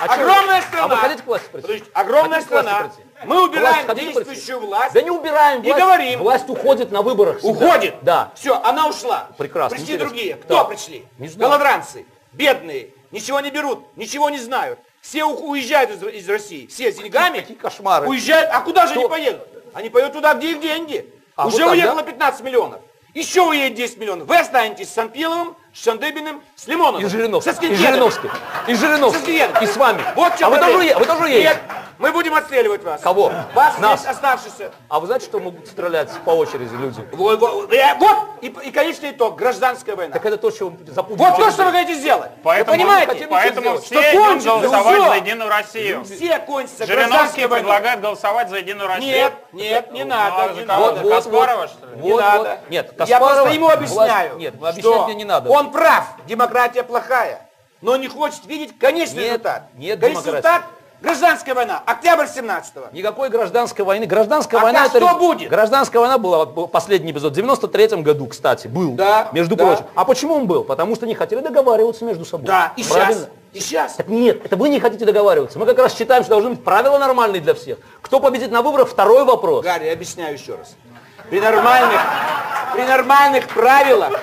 А Огромная вы? страна. А вы хотите к власти прийти? Подождите, огромная Хотите страна. прийти? Мы Власть убираем прийти? действующую власть. Да не убираем И власть. говорим. Власть уходит на выборах. всегда. Уходит? Да. Все, она ушла. Прекрасно, Пришли интересно. другие. Да. Кто пришли? Не знаю. Голодранцы, бедные, ничего не берут, ничего не знают. Все уезжают из, из России. Все с деньгами. Какие кошмары. Уезжают. А куда же Что? они поедут? Они поедут туда, где их деньги. А Уже вот уехало да? 15 миллионов. Еще уедет 10 миллионов. Вы останетесь с Санпиловым, с Шандыбиным, с Лимоновым. И Жириновский. Со И. Жириновский. И скинхедами. И с вами. Вот чем а вы тоже, вы тоже едете? Нет, мы будем отстреливать вас. Кого? Вас, Нас. здесь оставшихся. А вы знаете, что могут стрелять по очереди люди? Вот, вот, я- вот, и, и конечный итог, гражданская война. Так это то, что вы запутали. Вот то, что вы хотите сделать. Поэтому, вы понимаете? поэтому все Что кончится, голосовать всё. за Единую Россию. Все кончится Жириновский предлагает голосовать за Единую Россию. Нет, нет, не надо, а не надо. За Каспарова, что ли? Не Вот, надо. вот. Нет, Я Каспарова просто ему власть- объясняю, Нет, объяснять что мне не надо. он прав, демократия плохая, но не хочет видеть конечный Нет, результат. нет Конечный результат – гражданская война, октябрь 17-го. Никакой гражданской войны. Гражданская А война... что будет? Гражданская война была, был последний эпизод, в 93 году, кстати, был. Да, Между да. прочим. А почему он был? Потому что не хотели договариваться между собой. Да, и Правильно? сейчас, и сейчас. Так нет, это вы не хотите договариваться. Мы как раз считаем, что должны быть правила нормальные для всех. Кто победит на выборах, второй вопрос. Гарри, я объясняю еще раз. При нормальных, при нормальных правилах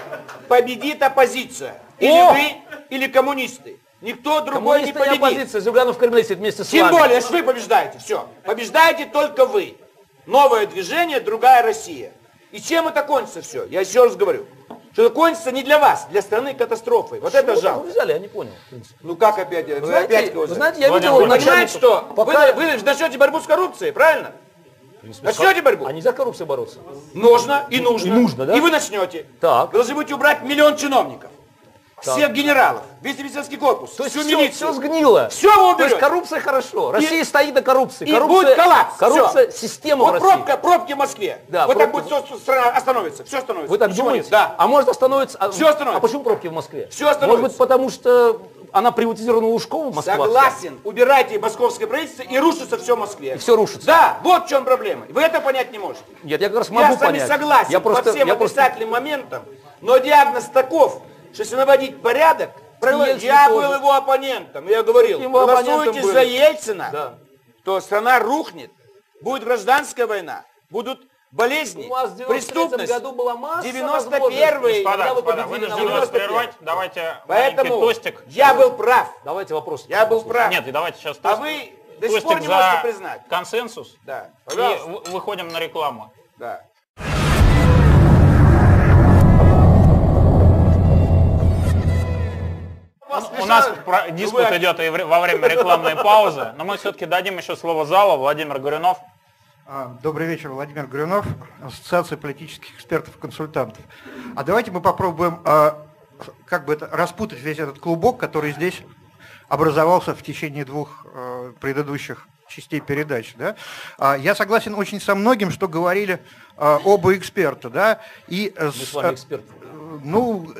победит оппозиция. Или О! вы, или коммунисты. Никто другой не Коммунисты и победит. оппозиция. Зюганов в Кремле сидит вместе с Тем вами. более, если вы побеждаете, все. Побеждаете только вы. Новое движение, другая Россия. И чем это кончится все? Я еще раз говорю. Что это кончится не для вас, для страны катастрофой. Вот это Вы жалко. взяли, я не понял. Ну как опять? Вы, Вы знаете, опять вы знаете, я видел Вы понимаете, что Пока... вы, вы начнете борьбу с коррупцией, правильно? Начнете борьбу? А нельзя коррупцией бороться? Нужно и нужно. И нужно, да? И вы начнете. Так. Вы должны будете убрать миллион чиновников. Всех генералов, весь офицерский корпус, То есть всю все, милицию. все сгнило. Все вы То есть уберете. коррупция хорошо. Россия стоит на коррупции. И коррупция, будет коллапс. Коррупция Всё. система в Вот России. пробка, пробки в Москве. Да, вот так пробки будет все страна остановится. Все остановится. Вы так Ничего думаете? нет. Да. А может остановится? а- Всё остановится. А почему пробки в Москве? Всё остановится. Может быть, потому что она приватизирована Лужкова, Москва? Согласен. Убирайте московское правительство и рушится все в Москве. И всё рушится. Да, вот в чем проблема. Вы это понять не можете. Нет, я как раз могу я с вами понять. согласен Я просто, по всем я просто- отрицательным моментам, но диагноз таков, что если наводить порядок, Ельцин я тоже. был его оппонентом, я говорил, оппонентом голосуйте за Ельцина, Да. то страна рухнет, будет гражданская война, будут болезни, У вас в 93 преступность. году была масса 91-й, Господа, Когда вы господа, победили вынуждены на вас прервать. Давайте Поэтому тостик. я был прав, Давайте вопрос. я был прав. Нет, и давайте сейчас А тостик. вы до сих пор не можете признать. консенсус. Да, И пожалуйста. вы- выходим на рекламу. Да. У нас диспут идет и во время рекламной паузы, но мы все-таки дадим еще слово залу. Владимир Горюнов. А, Добрый вечер, Владимир Грюнов, Ассоциация политических экспертов и консультантов. А давайте мы попробуем а, как бы это распутать весь этот клубок, который здесь образовался в течение двух э, предыдущих частей передачи. Да? А, Я согласен очень со многим, что говорили а, оба эксперта. Да? И Мы с, с вами эксперты. ну,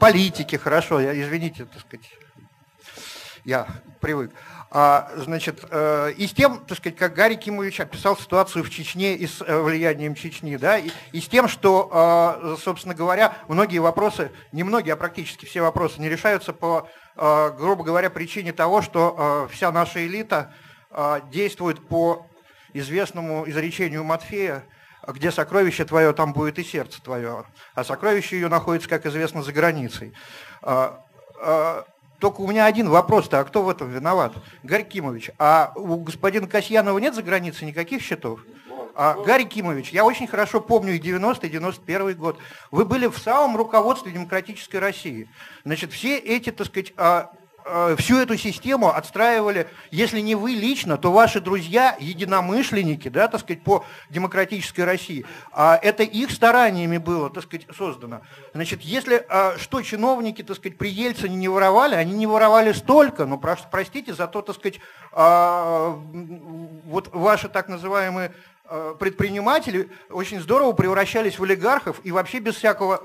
политики, хорошо, я, извините, так сказать, я привык. А, значит, э, и с тем, так сказать, как Гарри Кимович описал ситуацию в Чечне и с э, влиянием Чечни, да, и, и с тем, что, э, собственно говоря, многие вопросы, не многие, а практически все вопросы не решаются по, э, грубо говоря, причине того, что э, вся наша элита э, действует по известному изречению Матфея, где сокровище твое, там будет и сердце твое. А сокровище ее находится, как известно, за границей. Только у меня один вопрос-то, а кто в этом виноват? Гарри Кимович, а у господина Касьянова нет за границей никаких счетов? А, Гарри Кимович, я очень хорошо помню и 90 и 91 год. Вы были в самом руководстве демократической России. Значит, все эти, так сказать, а, всю эту систему отстраивали, если не вы лично, то ваши друзья, единомышленники, да, так сказать, по демократической России. А это их стараниями было, так сказать, создано. Значит, если а, что чиновники, так сказать, при Ельцине не воровали, они не воровали столько, но прош- простите, зато, так сказать, а, вот ваши так называемые а, предприниматели очень здорово превращались в олигархов и вообще без всякого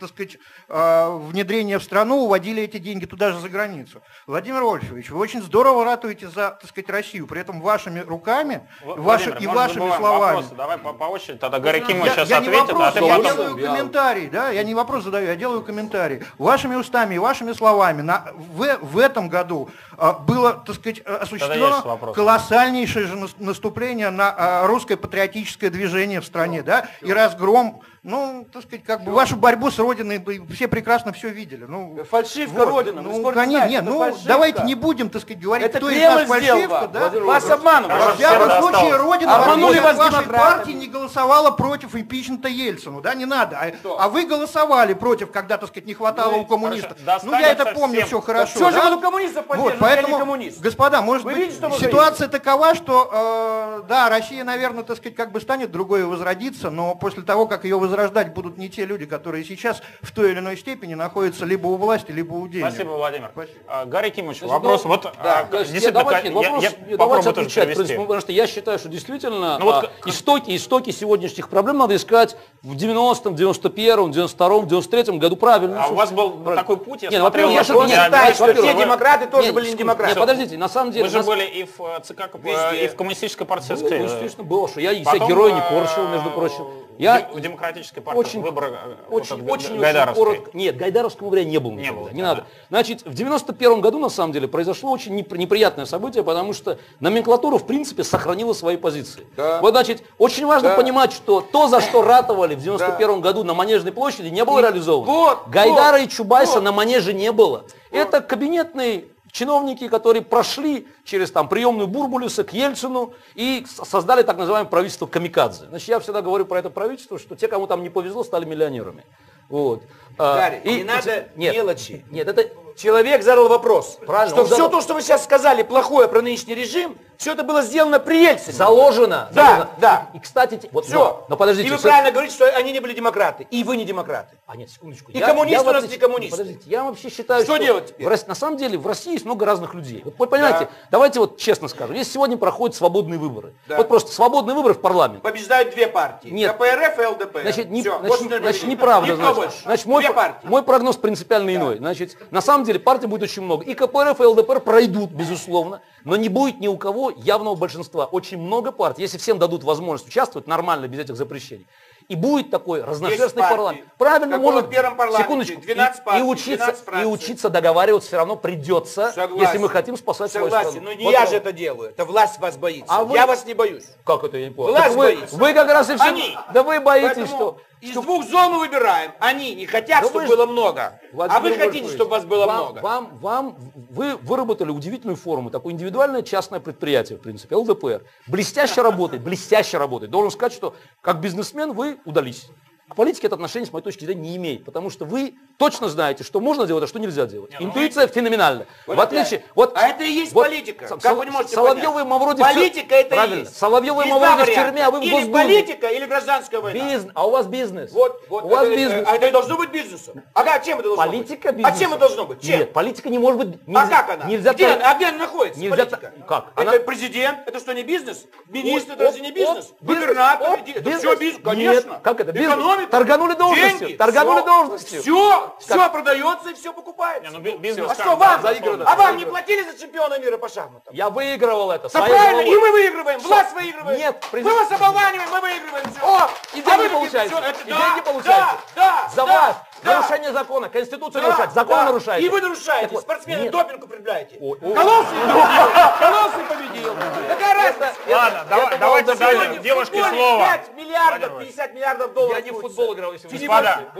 так сказать, э, внедрения в страну, уводили эти деньги туда же за границу. Владимир Вольфович, вы очень здорово ратуете за, так сказать, Россию, при этом вашими руками ваши, и вашими словами. Вопросы. Давай по, по очереди, тогда Гарри Кимович Я, сейчас я не ответит, вопрос, а ты я потом... делаю комментарий, да, я не вопрос задаю, я делаю комментарий. Вашими устами и вашими словами на, в, в этом году а, было, так сказать, а, осуществлено колоссальнейшее же нас- наступление на а, русское патриотическое движение в стране, да, и разгром, ну, так сказать, как бы вашу борьбу с Родиной, вы все прекрасно все видели. Ну, Фальшивка Родина, вы Ну, конечно, знаете, нет, ну, фальшивка. давайте не будем, так сказать, говорить, Это кто из нас фальшивка, да. Вас обманывали. В всяком Всем случае. Родина, Обманули вас вашей партии, не голосовала против импичмента Ельцину, да, не надо. А, а вы голосовали против, когда, так сказать, не хватало у коммунистов. Ну, я это помню всем. все хорошо. Что же вы у коммунистов Вот, не поэтому, коммунист? господа, может Вы быть, видите, ситуация такова, что, э, да, Россия, наверное, так сказать, как бы станет другой возродиться, но после того, как ее возрождать будут не те люди, которые сейчас в той или иной степени находятся либо у власти, либо у денег. Спасибо, Владимир. Спасибо. А, Гарри Кимович, вопрос. ну, вот, да, а, то есть я- давайте, я, вопрос, я давайте попробую тоже отвечать, принципе, потому что я считаю, что действительно Ну вот а, как- истоки, истоки сегодняшних проблем надо искать в 90-м, 91-м, 92-м, 93-м году правильно. А у вас был Правильно. такой путь, я Нет, смотрел во-первых, ваши я видео, считаю, а что все вы- демократы тоже нет, были не демократы. Нет, подождите, на самом деле... Вы же нас- были и в э, ЦК, Везде. и в Коммунистической партии Ну, СССР. естественно, было, что я себя героя не э, порчил, между прочим. Я в Демократической партии очень, выборы э, вот очень, очень, коротко. Нет, Гайдаровскому времени не было. Не было, не да. надо. Значит, в 91 году, на самом деле, произошло очень непри- неприятное событие, потому что номенклатура, в принципе, сохранила свои позиции. Да. Вот, значит, очень важно Да. понимать, что то, за что ратовали в 91 году на Манежной площади, не было реализовано. вот, Гайдара вот, и Чубайса вот. на Манеже не было. Это кабинетные чиновники, которые прошли через там приемную Бурбулиса к Ельцину и создали так называемое правительство камикадзе. Значит, я всегда говорю про это правительство, что те, кому там не повезло, стали миллионерами. Вот. А, Гарри, и- не надо нет, мелочи. Нет, это Человек задал вопрос, Правильно, что все задал- то, что вы сейчас сказали плохое про нынешний режим, все это было сделано при Ельцине. заложено. Да, заложено. да. И, и, кстати, вот, Все. но, но подождите. И вы всё- правильно говорите, что они не были демократы. И вы не демократы. А нет, секундочку. И коммунисты в у нас не коммунисты. Подождите, я вообще считаю, Что делать теперь? в на самом деле в России есть много разных людей. Вот вы понимаете, давайте вот честно скажем, если сегодня проходят свободные выборы, Да. вот просто свободные выборы в парламент, Побеждают две партии. Нет. КПРФ и ЛДПР. Значит, не, Всё, значит, значит, неправда. Значит, значит мой, мой прогноз принципиально иной. Значит, на самом деле партий будет очень много. И КПРФ, и ЛДПР пройдут, безусловно, но не будет ни у кого явного большинства. Очень много партий, если всем дадут возможность участвовать нормально, без этих запрещений. И будет такой разношерстный парламент. Правильно, Как было может, в первом парламенте. секундочку, 12 и, партий, и учиться, 12 и учиться договариваться все равно придется, Согласен. если мы хотим спасать свою Согласен, страну. но не Вот я вам. же это делаю. Это власть вас боится. А вы- Я вас не боюсь. Как это я не понял? Власть Так вы, боится. вы как раз и все... Они. Да вы боитесь, Поэтому что... из что- двух зол мы выбираем. Они не хотят, Да чтобы вы было много. Владимир а вы хотите, Вольфович, чтобы вас было вам, много. Вам, вам, вы выработали удивительную форму, такое индивидуальное частное предприятие, в принципе, ЛДПР. Блестяще работает, блестяще работает. Должен сказать, что как бизнесмен вы удались. К политике это отношение, с моей точки зрения, не имеет, потому что вы точно знаете, что можно делать, а что нельзя делать. Интуиция феноменальна. Вот в отличие, опять. вот, А это и есть вот политика. Сол- Как вы не можете Соловьев понять? и Мавроди Политика это и Правильно. есть. Соловьев и Мавроди в тюрьме, а вы в Или Госдуме. политика, или гражданская война. Бизнес, а у вас бизнес. Вот, вот. у вас это, бизнес. А это и должно быть бизнесом. Ага, чем это должно Политика быть? бизнеса. А чем это должно быть? Чем? Нет, политика не может быть... а нельзя- как она? Нельзя где, она- а где она находится? Нельзя политика? та- как? Это Она- президент? Это что, не бизнес? Министр, это разве не бизнес? бизнес, Губернатор? это бизнес. все бизнес? Нет, Конечно. как это? Бизнес. Экономика. Торганули должностью, Деньги. торганули Всё. должностью. Все, все продается и все покупается. Не, ну, би- бизнес а как, что да, вам? заигрывают. А вам не платили за чемпиона мира по шахматам? Я выигрывал это. Да правильно, головой. и мы выигрываем, власть выигрывает. Нет, мы президент- вас оболваниваем, мы выигрываем. Все. О, и деньги А вы получаете. всё, это И да, деньги получаете. Да, да, За да, вас. Да. Нарушение закона, конституцию Да, нарушать, закон да. нарушаете. И вы нарушаете. Так Спортсмены нет. допинг употребляете. Ой, ой. Колосый, Колосый победил. Какая разница? Ладно, давай- давайте дадим девушке слово. 5 миллиардов, Владимир 50 миллиардов долларов. Я не в футбол играл, если вы Господа,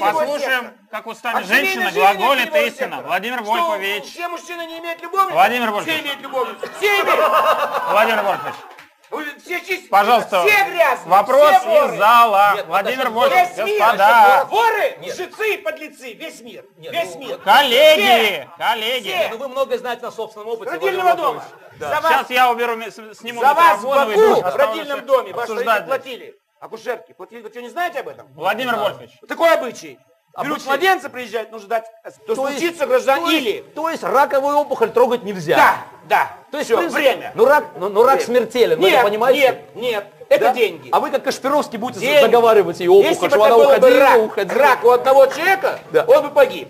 Послушаем, как устами женщина глаголит истина. Владимир Вольфович. Все мужчины не имеют любовниц? Владимир Вольфович. Все имеют любовницу. Все имеют. Владимир Вольфович. Пожалуйста, Все грязные. вопрос все воры. из зала. Нет, Владимир Вольфович, Весь мир. господа, Воры, лжецы, подлецы, весь мир. весь ну, мир. коллеги, коллеги. Все. Ну вы много знаете на собственном опыте. Родильного дома. За вас, Сейчас я уберу, сниму за вас в и Баку, в родильном доме, родители платили. Акушерки, платили. Вы что, не знаете об этом? Владимир Вольфович, Такой обычай. Берут Обучение. младенца, приезжают, нужно дать, то, То есть- случится граждан то есть- или... То есть раковую опухоль трогать нельзя. Да, да, То есть, все, принципе, время. Ну рак, ну, ну, рак Время. смертелен, вы нет, это понимаете? нет, нет, это Да? деньги. А вы как Кашпировский будете Деньги. заговаривать ее опухоль, Если бы это она было бы уходила, рак, уходила. рак у одного человека, Да. он бы погиб.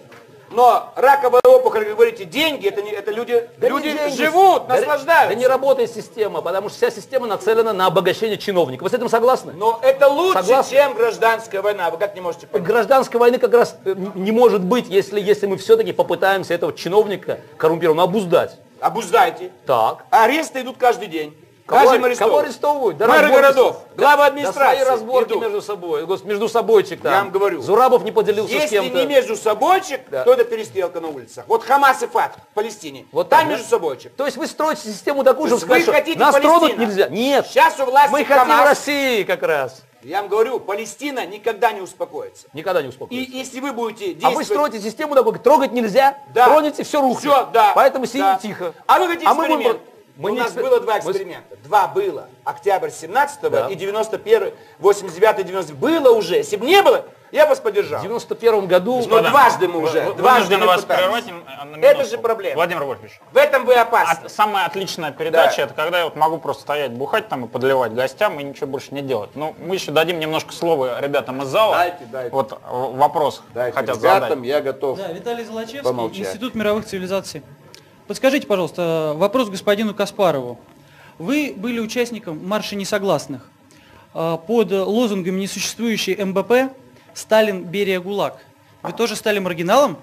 Но раковая опухоль, как говорите, деньги, это, не, это люди, Да люди деньги. живут, Да- наслаждаются. Да не работает система, потому что вся система нацелена на обогащение чиновников. Вы с этим согласны? Но это лучше, Согласны? чем гражданская война. Вы как не можете понять? Гражданской войны как раз э, не может быть, если, если мы все-таки попытаемся этого чиновника коррумпированного обуздать. Обуздайте. Так. Аресты идут каждый день. Кого, Каждый кого арестовывают. арестовывают? Да Мэры городов, главы Да администрации свои разборки идут. между собой. Между собойчик там. Я вам говорю. Зурабов не поделился с Если кем-то. не между собойчик, Да. то это перестрелка на улицах. Вот Хамас и ФАТ в Палестине. Вот там да? между собойчик. То есть вы строите систему такую же, То есть вы хотите нас Палестина? тронуть нельзя. Нет. Сейчас у власти Мы хотим Хамас. России как раз. Я вам говорю, Палестина никогда не успокоится. Никогда не И успокоится. если вы будете А действовать... вы строите систему такую, трогать нельзя, Да. тронете, все рухнет. Все, да. Поэтому сидите да. тихо. А вы хотите А мы будем- эксперимент? Мы У нас экспер- было два мы- эксперимента. Два было. Октябрь 17 Да. и 91 89 90 Было уже. Если бы не было, я вас поддержал. В 91 году... Но дважды мы уже. Вы- Дважды мы вас пытались. прервать Это же проблема. Владимир Вольфович, В этом вы опасны. от- самая отличная передача, Да. это когда я вот могу просто стоять, бухать там и подливать гостям и ничего больше не делать. Ну, мы еще дадим немножко слова ребятам из зала. Дайте, дайте. Вот э, вопрос Дайте хотят ребятам, задать. я готов. Да, Виталий Золочевский, Помолчать. Институт мировых цивилизаций. Подскажите, пожалуйста, вопрос господину Каспарову. Вы были участником марша несогласных э, под лозунгами несуществующей МБП «Сталин, Берия, ГУЛАГ». Вы тоже стали маргиналом?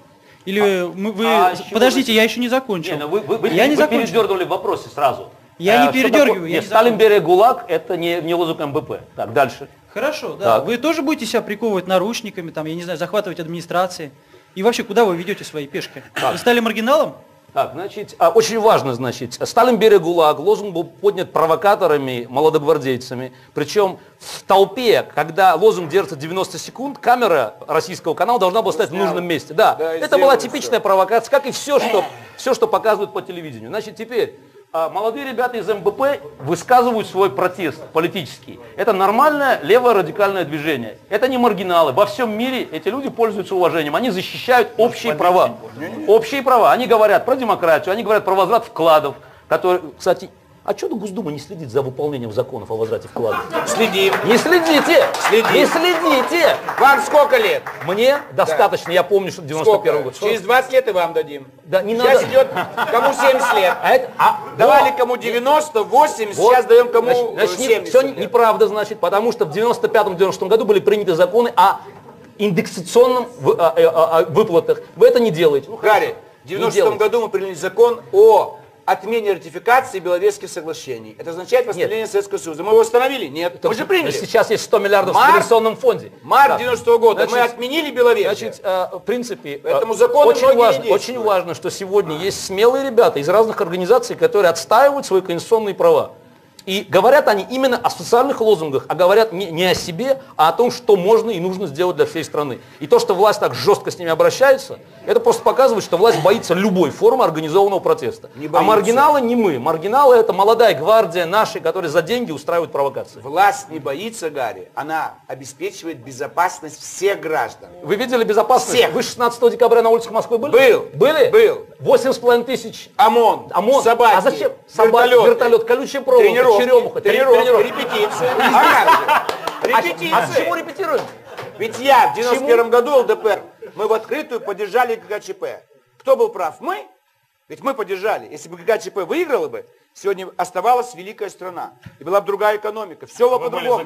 Или мы- вы... а Подождите, вы- я еще не закончил. Не, ну вы, вы, вы- я не закончил. передернули в вопросе сразу. Я не передергиваю, такое- я Нет, не Сталин. Берия, ГУЛАГ, это не, не лозунг МБП. Так, дальше. Хорошо, да. Так. Вы тоже будете себя приковывать наручниками, там, я не знаю, захватывать администрации? И вообще, куда вы ведете свои пешки? Вы стали маргиналом? Так, значит, а, очень важно, значит, Сталин берег ГУЛАГ, лозунг был поднят провокаторами, молодогвардейцами, причем в толпе, когда лозунг держится 90 секунд, камера российского канала должна была стоять в нужном месте. Да, Да, и это была типичная провокация, как и все, что, все, что показывают по телевидению. Значит, теперь, молодые ребята из МБП высказывают свой протест политический. Это нормальное левое радикальное движение. Это не маргиналы. Во всем мире эти люди пользуются уважением. Они защищают общие права. Общие права. Они говорят про демократию, они говорят про возврат вкладов, которые, кстати, а что Госдума не следит за выполнением законов о возврате вкладов? Следим. Не следите! Следим. Не следите! Вам сколько лет? Мне достаточно, я помню, что 91 Сколько? год. Через 20 лет и вам дадим. Да, не Сейчас надо. идет кому 70 лет. А это- а, Давали вот. кому 90, 80, Вот. сейчас даем кому Значит, э, значит, не- 70 все лет. неправда, значит, потому что в 95-96 году были приняты законы о индексационном а, э, а, а, выплатах. Вы это не делаете. Ну. Гарри, в Не 90 делайте. году мы приняли закон о отмене ратификации Беловежских соглашений. Это означает восстановление Советского Союза. Мы его восстановили? Нет. Мы же приняли. Сейчас есть 100 миллиардов Март- в стабилизационном фонде. Март Так. 90 года. мы Значит, отменили Беловежье. Значит, э, в принципе, э, Поэтому законы очень важно, очень важно, что сегодня есть смелые ребята из разных организаций, которые отстаивают свои конституционные права. И говорят они именно о социальных лозунгах, а говорят не, не о себе, а о том, что можно и нужно сделать для всей страны. И то, что власть так жестко с ними обращается, это просто показывает, что власть боится любой формы организованного протеста. Не а маргиналы не мы. Маргиналы это молодая гвардия наши, которые за деньги устраивают провокации. Власть не боится, Гарри. Она обеспечивает безопасность всех граждан. Вы видели безопасность? Всех. Вы 16 декабря на улицах Москвы были? Был. Были? Был. Восемь с половиной тысяч. ОМОН, ОМОН. собаки, А зачем? Собаки, вертолет, колючая проволока, тренировки, черемуха, трени- тренировки, тренировки. репетиции. А как же? А, Репетиции. а репетируем? Ведь я в 91 году ЛДПР, мы в открытую поддержали ГКЧП. Кто был прав? Мы? Ведь мы поддержали. Если бы ГКЧП выиграла бы, сегодня оставалась великая страна. И была бы другая экономика. Все было по-другому.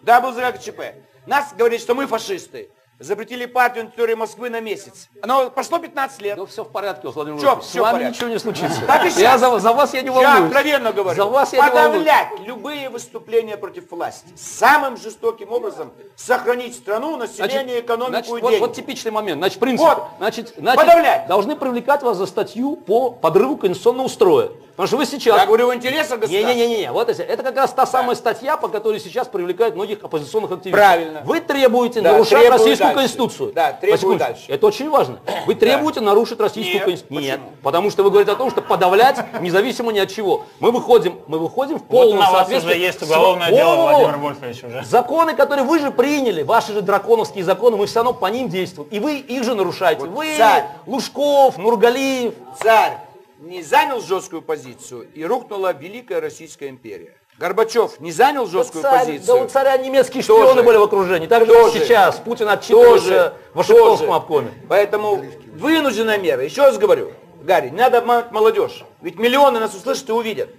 Да, был за ГКЧП. Нас говорит, что мы фашисты. Запретили партию на территории Москвы на месяц. Но прошло 15 лет. Ну все в порядке, Владимир Чё, Владимирович. С вами порядке? ничего не случится. Так и Я за, за вас я не Я волнуюсь. откровенно говорю. За вас я не волнуюсь. подавлять любые выступления против власти. Самым жестоким образом сохранить страну, население, экономику значит, и вот, деньги. вот типичный момент. Значит, принцип. Вот. Значит, значит, Подавлять. должны привлекать вас за статью по подрыву конституционного строя. Потому что вы сейчас... Я говорю в интересах государства. Не-не-не, вот это, это как раз та самая статья, по которой сейчас привлекают многих оппозиционных активистов. Правильно. Вы требуете Да, нарушать требую российскую дальше. конституцию. Да, требую дальше. Это очень важно. Вы требуете нарушить российскую Нет, конституцию. Нет, почему? потому что вы говорите о том, что подавлять независимо ни от чего. Мы выходим, мы выходим в Вот полном на вас соответствии уже есть с- уголовное Во-во-во! дело, Владимир Вольфович, уже. Законы, которые вы же приняли, ваши же драконовские законы, мы все равно по ним действуем. И вы их же нарушаете. Вот вы, царь. Лужков, Нургалиев. Царь не занял жесткую позицию, и рухнула Великая Российская империя. Горбачев не занял жесткую Царь- позицию. да у царя немецкие шпионы Тоже. были в окружении. Так же, Тоже. сейчас. Путин отчитывается в Вашингтонском обкоме. Поэтому вынужденная мера. Еще раз говорю, Гарри, не надо обманывать молодежь. Ведь миллионы нас услышат и увидят.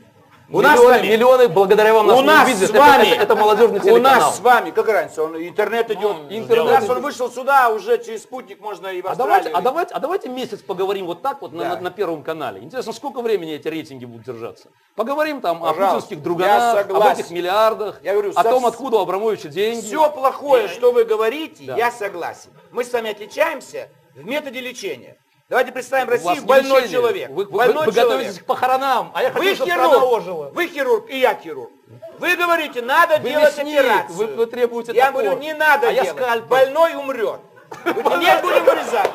У нас с миллионы, вами- миллионы благодаря вам нас у нас увидят. с Это- вами, это, это молодежный у телеканал. нас с вами, как разница, он, интернет идет. интернет Раз он вышел сюда, уже через спутник можно и в А давайте, а, давайте, а давайте месяц поговорим вот так вот на, Да. на- на Первом канале. Интересно, сколько времени эти рейтинги будут держаться? Поговорим там о Пожалуйста. путинских Я друганах, об этих миллиардах, Я говорю, о со- том, откуда у Абрамовича деньги. Все плохое, что вы говорите, Да. я согласен. Мы с вами отличаемся в методе лечения. Давайте представим Россию не больной лечение. человек. Вы, вы- больной вы человек. готовитесь к похоронам, а я хочу, Вы чтобы хирург, ожила. вы хирург, и я хирург. Вы говорите, надо Вы делать мясник, операцию. вы- вы требуете Я топор. говорю, не надо А я делать. скальпель. Больной умрет. Нет, будем вырезать.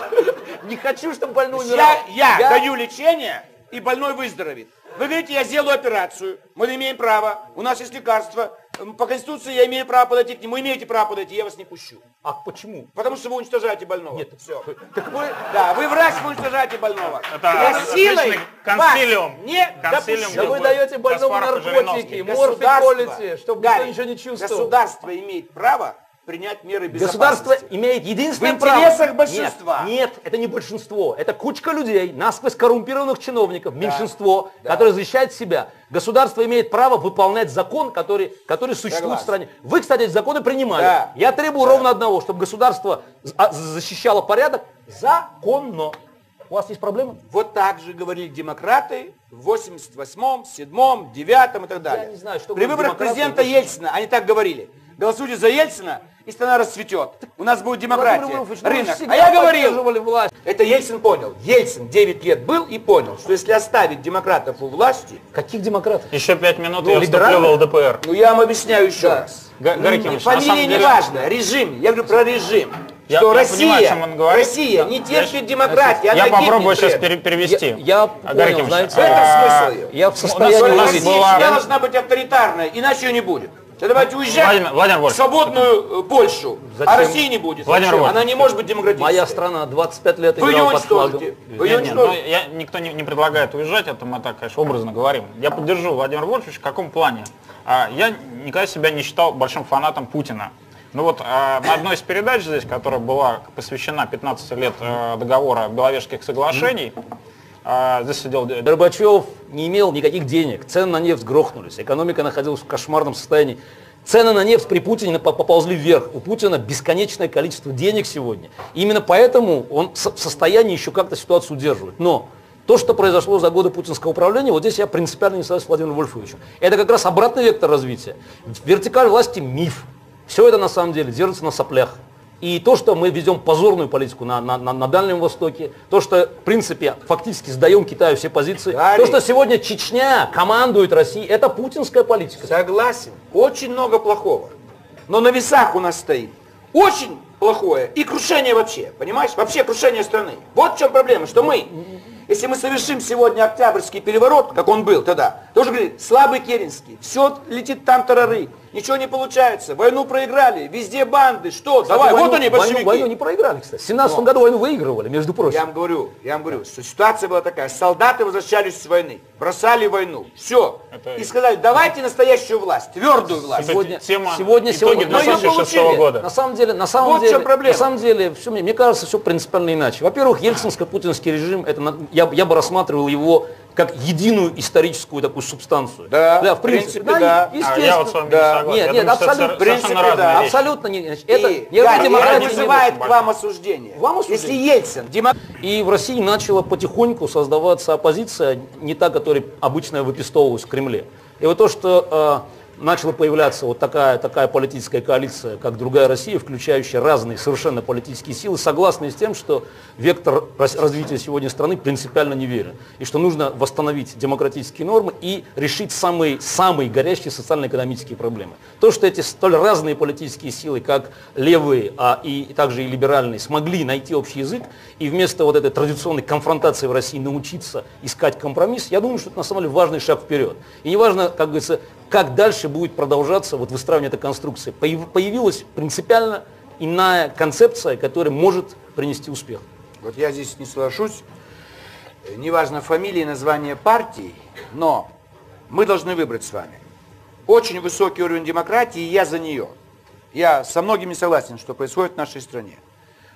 Не хочу, чтобы больной Я, умирал. я даю лечение, и больной выздоровеет. Вы говорите, я сделаю операцию, мы имеем право, у нас есть лекарства, по Конституции я имею право подойти к нему, имеете право подойти, я вас не пущу. А почему? Потому что вы уничтожаете больного. Нет, все. Так вы... Да, вы врач, вы уничтожаете больного. Это я силой консилиум. вас не Консилиум допущу. Да вы даете больному наркотики, Жириновский. морфий колите, чтобы никто Гарри, ничего не чувствовал. Государство имеет право принять меры Государство безопасности. имеет единственное В право. интересах большинства. Нет, нет, это не большинство. Это кучка людей, насквозь коррумпированных чиновников, меньшинство, которое защищает себя. Государство имеет право выполнять закон, который, который существует Согласен. в стране. Вы, кстати, эти законы принимали. Да. Я требую ровно одного, чтобы государство а, защищало порядок законно. У вас есть проблемы? Вот так же говорили демократы в 88-м, 7-м, 9-м и так далее. не знаю, что При выборах демократы, президента Ельцина они так говорили. Голосуйте за Ельцина, и страна расцветет. У нас будет демократия, ну рынок. А я говорил, это Ельцин понял. Ельцин 9 лет был и понял, что если оставить демократов у власти, Каких демократов? Еще пять минут, Ну, я вступлю в? ЛДПр. ну я вам объясняю еще раз. Га- Гарри Кимович, Фамилия самом не деле- важно, режим. Я говорю про режим. Я- что я Россия, понимаю, он говорит. Россия не Я терпит щ- демократии, Я она попробую сейчас пере- перевести. Я, я А, понял, Кимович, знаете, В этом а, смысл ее. я в у состоянии... нас Россия была- всегда Я- должна быть авторитарная, иначе ее не будет. Тогда давайте уезжать Владимир- Владимир в свободную э, Польшу, Зачем? а России не будет. Владимир? Вольфович. Она не может быть демократической. Моя страна 25 лет Вы играла под флагом. Вы Нет, нет, ну, я, никто не, не предлагает уезжать, это мы так, конечно, образно говорим. Я поддержу Владимира Вольфовича в каком плане? А, я никогда себя не считал большим фанатом Путина. Ну вот а, на одной из передач здесь, которая была посвящена 15 лет э, договора Беловежских соглашений, а, здесь сидел Горбачев не имел никаких денег, цены на нефть грохнулись, экономика находилась в кошмарном состоянии. Цены на нефть при Путине по- поползли вверх. У Путина бесконечное количество денег сегодня. Именно поэтому он в состоянии еще как-то ситуацию удерживать. Но то, что произошло за годы путинского управления, вот здесь я принципиально не согласен с Владимиром Вольфовичем. Это как раз обратный вектор развития. Вертикаль власти – миф. Все это на самом деле держится на соплях. И то, что мы ведем позорную политику на, на, на- на Дальнем Востоке, то, что, в принципе, фактически сдаем Китаю все позиции, Гарри. то, что сегодня Чечня командует Россией, это путинская политика. Согласен. Очень много плохого. Но на весах у нас стоит очень плохое и крушение вообще. Понимаешь? Вообще крушение страны. Вот в чем проблема, что мы, если мы совершим сегодня Октябрьский переворот, как он был тогда, тоже говорит, слабый Керенский, все летит там тарары, ничего не получается, войну проиграли, везде банды, что? Кстати, Давай, войну- вот они, войну, большевики. войну не проиграли, кстати. В 17 году войну выигрывали, между прочим. Я вам говорю, я вам говорю, что ситуация была такая. Солдаты возвращались с войны, бросали войну. Все. Это- И сказали, давайте настоящую власть, твердую власть. Сегодня- тема сегодня- сегодня- Но 2006 получили. года. На самом деле, на самом Вот деле, чем проблема. на самом деле, все, мне, мне кажется, все принципиально иначе. Во-первых, ельцинско-путинский режим, это, я, я бы рассматривал его как единую историческую такую субстанцию. Да, в принципе, в принципе, да. А естественно. я вот с вами Да. не согласен. Нет, нет, абсолютно. В принципе, да. Абсолютно не. значит, это, И, я это демократия не вызывает к вам осуждение. Вам осуждение? Если Ельцин, демок- И в России начала потихоньку создаваться оппозиция, не та, которая обычно выпистовывалась в Кремле. И вот то, что э, начала появляться вот такая, такая политическая коалиция, как другая Россия, включающая разные совершенно политические силы, согласные с тем, что вектор развития сегодня страны принципиально неверен. И что нужно восстановить демократические нормы и решить самые, самые горящие социально-экономические проблемы. То, что эти столь разные политические силы, как левые а и также и либеральные, смогли найти общий язык и вместо вот этой традиционной конфронтации в России научиться искать компромисс, я думаю, что это на самом деле важный шаг вперед. И неважно, как говорится, как дальше будет продолжаться вот выстраивание этой конструкции. Появилась принципиально иная концепция, которая может принести успех. Вот я здесь не соглашусь. Неважно фамилия и название партии, но мы должны выбрать с вами. Очень высокий уровень демократии, и я за нее. Я со многими согласен, что происходит в нашей стране.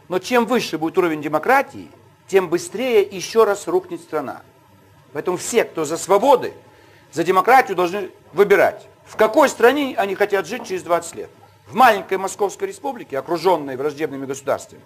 Но чем выше будет уровень демократии, тем быстрее еще раз рухнет страна. Поэтому все, кто за свободы, за демократию должны выбирать, в какой стране они хотят жить через 20 лет. В маленькой Московской республике, окруженной враждебными государствами,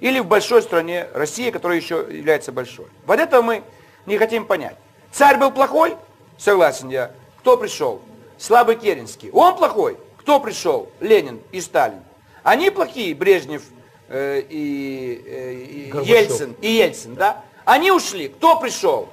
или в большой стране России, которая еще является большой. Вот этого мы не хотим понять. Царь был плохой? Согласен я. Кто пришел? Слабый Керенский. Он плохой? Кто пришел? Ленин и Сталин. Они плохие, Брежнев э, и, э, и Ельцин, и Ельцин, да? Они ушли. Кто пришел?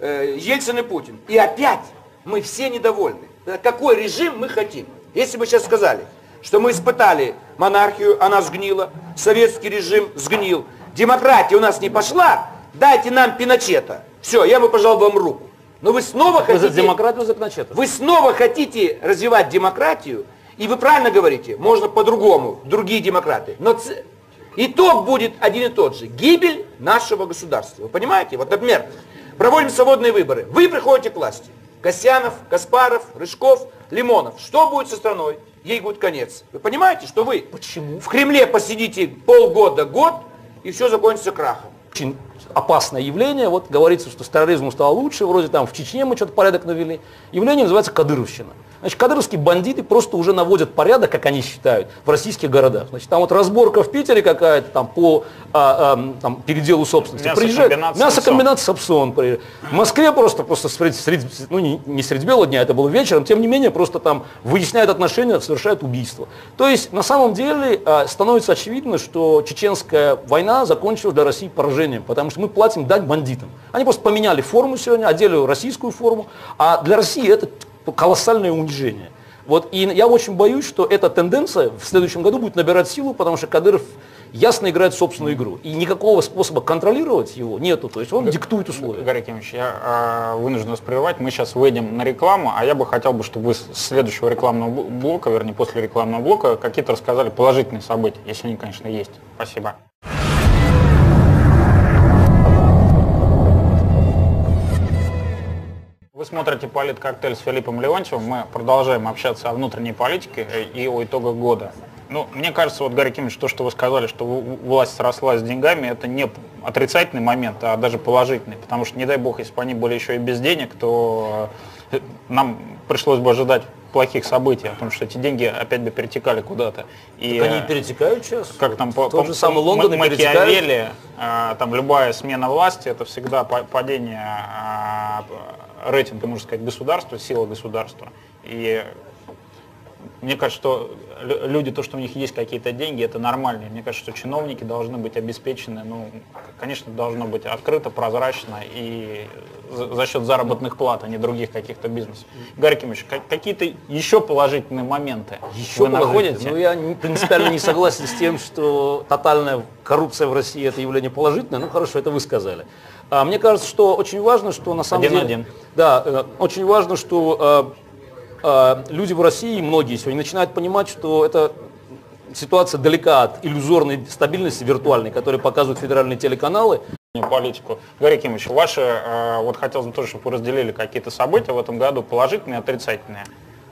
Э, Ельцин и Путин. И опять мы все недовольны. Какой режим мы хотим? Если бы сейчас сказали, что мы испытали монархию, она сгнила, советский режим сгнил, демократия у нас не пошла, дайте нам Пиночета. Все, я бы пожал вам руку. Но вы снова вы хотите... за демократию, за Пиночета. Вы снова хотите развивать демократию, и вы правильно говорите, можно по-другому, другие демократы. Но ц... итог будет один и тот же. Гибель нашего государства. Вы понимаете? Вот, например, проводим свободные выборы. Вы приходите к власти. Касьянов, Каспаров, Рыжков, Лимонов. Что будет со страной? Ей будет конец. Вы понимаете, что вы Почему? в Кремле посидите полгода, год, и все закончится крахом. Очень опасное явление. Вот говорится, что с терроризмом стало лучше, вроде там в Чечне мы что-то порядок навели. Явление называется кадыровщина. Значит, кадыровские бандиты просто уже наводят порядок, как они считают, в российских городах. Значит, там вот разборка в Питере какая-то там по а, а, там, переделу собственности. Мясокомбинат Мясокомбинат Сапсон. приезжает. В Москве просто, просто средь, средь, ну не, не средь бела дня, это было вечером, тем не менее, просто там выясняют отношения, совершают убийство. То есть, на самом деле, а, становится очевидно, что чеченская война закончилась для России поражением, потому что мы платим дать бандитам. Они просто поменяли форму сегодня, одели российскую форму, а для России это колоссальное унижение. Вот, и я очень боюсь, что эта тенденция в следующем году будет набирать силу, потому что Кадыров ясно играет собственную игру. И никакого способа контролировать его нету. То есть он диктует условия. Гарри Кимович, я э, вынужден вас прерывать. Мы сейчас выйдем на рекламу, а я бы хотел бы, чтобы вы с следующего рекламного блока, вернее, после рекламного блока, какие-то рассказали положительные события, если они, конечно, есть. Спасибо. Вы смотрите «Политкоктейль» с Филиппом Леонтьевым. Мы продолжаем общаться о внутренней политике и о итогах года. Ну, мне кажется, вот, Гарри Кимович, то, что вы сказали, что власть сросла с деньгами, это не отрицательный момент, а даже положительный. Потому что, не дай бог, если бы они были еще и без денег, то э, нам пришлось бы ожидать плохих событий, о том, что эти деньги опять бы перетекали куда-то. И, так они перетекают сейчас. Как там по, Тот же самый Лондон Макиавелли, э, там любая смена власти, это всегда падение рейтинга, можно сказать, государства, сила государства. И мне кажется, что люди, то, что у них есть какие-то деньги, это нормально. Мне кажется, что чиновники должны быть обеспечены, ну, конечно, должно быть открыто, прозрачно и за, за счет заработных плат, а не других каких-то бизнесов. Гарри Кимович, какие-то еще положительные моменты еще вы находите? Ну, я принципиально не согласен с тем, что тотальная коррупция в России это явление положительное. Ну, хорошо, это вы сказали. А мне кажется, что очень важно, что на самом один деле... Один. Да, э, очень важно, что э, э, люди в России, многие сегодня, начинают понимать, что это ситуация далека от иллюзорной стабильности виртуальной, которую показывают федеральные телеканалы. Политику. Гарри Кимович, ваши, э, вот хотелось бы тоже, чтобы вы разделили какие-то события в этом году, положительные и отрицательные.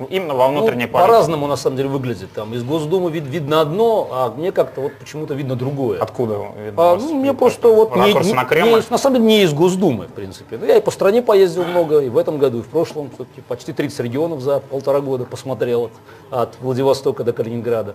Именно во внутренней ну, политике. По-разному на самом деле выглядит. Там из Госдумы вид, видно одно, а мне как-то вот почему-то видно другое. Откуда видно? А, ну, мне просто вот не, не, на, не, на самом деле не из Госдумы, в принципе. Ну, я и по стране поездил много, и в этом году, и в прошлом, все-таки почти 30 регионов за полтора года посмотрел от, от Владивостока до Калининграда.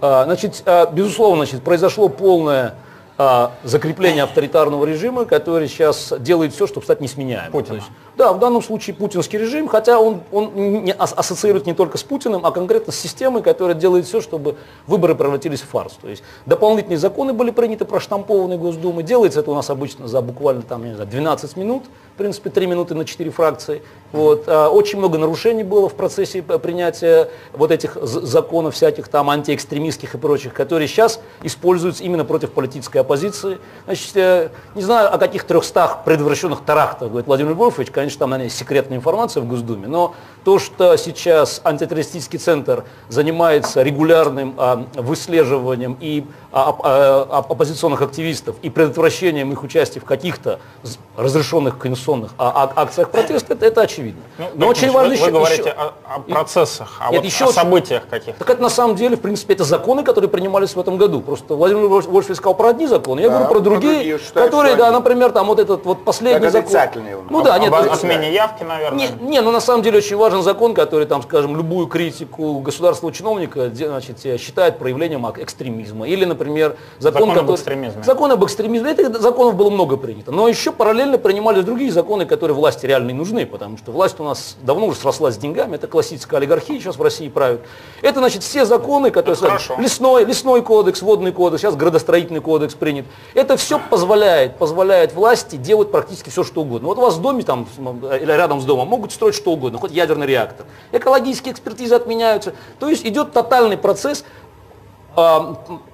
А, значит, а, безусловно, значит, произошло полное а, закрепление авторитарного режима, который сейчас делает все, чтобы стать несменяемым. Путина. То есть, да, в данном случае путинский режим, хотя он, он не ас- ассоциирует не только с Путиным, а конкретно с системой, которая делает все, чтобы выборы превратились в фарс. То есть дополнительные законы были приняты, проштампованы Госдумой. Делается это у нас обычно за буквально там, не знаю, 12 минут, в принципе, 3 минуты на 4 фракции. Вот. А, Очень много нарушений было в процессе п- принятия вот этих законов всяких там антиэкстремистских и прочих, которые сейчас используются именно против политической оппозиции. Значит, э, не знаю, о каких 300 предотвращенных терактах говорит Владимир Львович, конечно, там, наверное, секретная информация в Госдуме, но то, что сейчас антитеррористический центр занимается регулярным а, выслеживанием и а, а, оп- оппозиционных активистов и предотвращением их участия в каких-то разрешенных конституционных а, а- акциях протеста, это, это очевидно. Ну, Но очень важно вы, еще... вы говорите еще- о, о процессах, а Нет, вот еще о событиях каких-то. Так это на самом деле, в принципе, это законы, которые принимались в этом году. Просто Владимир Вольфович сказал про одни законы, я Да, говорю про про другие, другие, считаю, которые, да, они- например, там вот этот вот последний Как закон. Ну да, нет, Об отмене явки, наверное. не, не, ну на самом деле очень важен закон, который там, скажем, любую критику государственного чиновника значит, э, считает проявлением экстремизма. Или, например, закон, Закон об который- экстремизме. Закон об экстремизме. Этих законов было много принято. Но еще параллельно принимались другие законы, которые власти реально и нужны, потому что власть у нас давно уже срослась с деньгами. Это классическая олигархия, сейчас в России правит. Это, значит, все законы, которые... Хорошо. лесной, лесной кодекс, водный кодекс, сейчас градостроительный кодекс принят. Это все позволяет, позволяет власти делать практически все, что угодно. Вот у вас в доме там, или рядом с домом могут строить что угодно, хоть ядерный реактор. Экологические экспертизы отменяются. То есть идет тотальный процесс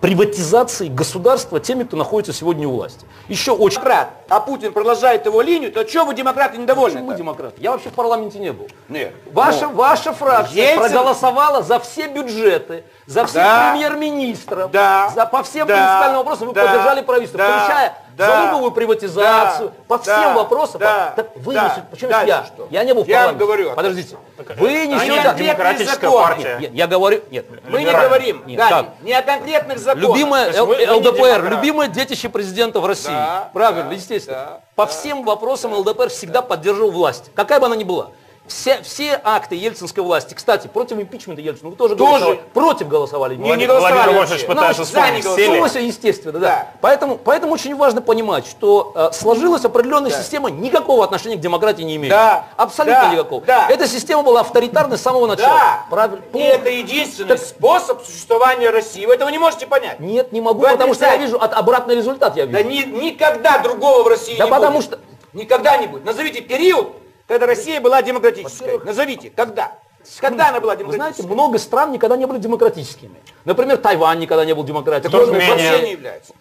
приватизации государства теми, кто находится сегодня у власти. Еще очень... Демократ, а Путин продолжает его линию, то что вы, демократы, недовольны? Почему демократ? Я вообще в парламенте не был. Нет. Ваша, Ну, ваша фракция Ельцин- проголосовала за все бюджеты, за всех Да. премьер-министров, Да. за, по всем Да. принципиальным вопросам вы Да. поддержали правительство, Да. включая Да. залоговую приватизацию, Да. по Да. всем вопросам. Да. Так вы Да. несете, почему я? что? Я не был в Я парламенте. говорю. Подождите. Вы несете... конкретные демократическая законы. партия. Нет, я говорю... Нет. Мы не говорим, Нет, как? не о конкретных законах. Любимое есть вы- вы не Л- ЛДПР, любимое детище президента в России. Да, Правильно, да, естественно. да, По да. всем вопросам ЛДПР всегда поддерживал власть, какая бы она ни была. Все, все акты ельцинской власти, кстати, против импичмента Ельцина, вы тоже, Тоже. голосовали, против голосовали. Не, не Владимир голосовали не вспомнить, голосовали. сели. Началось, естественно, да. Да. Поэтому, поэтому очень важно понимать, что э, сложилась определенная система, никакого отношения к демократии не имеет. Да. Абсолютно Да. никакого. Да. Эта система была авторитарной с самого начала. Да. Правильно. И это единственный способ существования России. Вы этого не можете понять. Нет, не могу, Вы потому что я отрицаете. вижу от, обратный результат. Я вижу. Да ни- никогда другого в России Да не потому будет. что- Никогда не будет. Назовите период, когда Россия была демократической. Назовите. Когда? Когда она была Вы знаете, демократической? много стран никогда не были демократическими. Например, Тайвань никогда не был демократическим. Менее- вообще не является.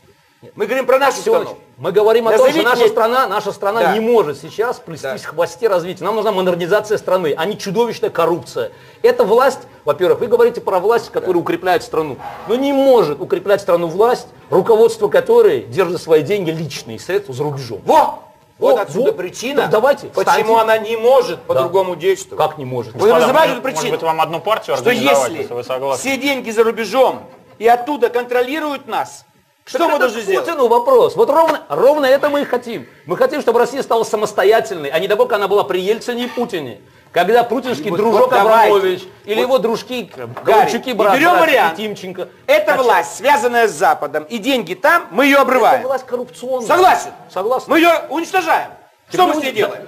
Мы говорим про нашу страну. Всё, Мы говорим о том, что наша мне- страна, наша страна Да. не может сейчас плестись Да. в хвосте развития. Нам нужна модернизация страны, а не чудовищная коррупция. Эта власть, во-первых, вы говорите про власть, которая укрепляет страну. Но не может укреплять страну власть, руководство которой держит свои деньги, личные средства за рубежом. Во! Вот Во, отсюда во. причина, Так давайте, почему встаньте. она не может по-другому действовать. Как не может? Вы Господа, может- эту причину? Может быть, вам одну партию Что если если вы согласны? все деньги за рубежом и оттуда контролируют нас, что мы это должны сделать? Путину вопрос. Вот ровно, ровно это мы и хотим. Мы хотим, чтобы Россия стала самостоятельной, а не такой, как она была при Ельцине и Путине. Когда путинский Вот- дружок вот. Абрамович или Вот. его дружки Гарри, Ковальчуки, и брат, берем вариант. Тимченко. Эта Значит, власть, связанная с Западом, и деньги там, мы ее Это обрываем. власть коррупционная. Согласен. Согласен. Мы ее уничтожаем. Что Так мы мы с ней делаем?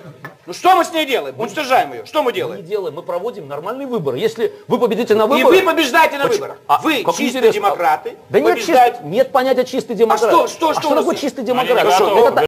Ну что мы с ней делаем? Уничтожаем ее. Что мы Мы не делаем? делаем, мы проводим нормальные выборы. Если вы победите на И выборах... вы побеждаете на Почему? выборах. А, Вы как чистые интересно. демократы. Да нет, чист- нет понятия чистый демократ. что- что- а что что у нас такое чистый Они демократ? не готовы. Это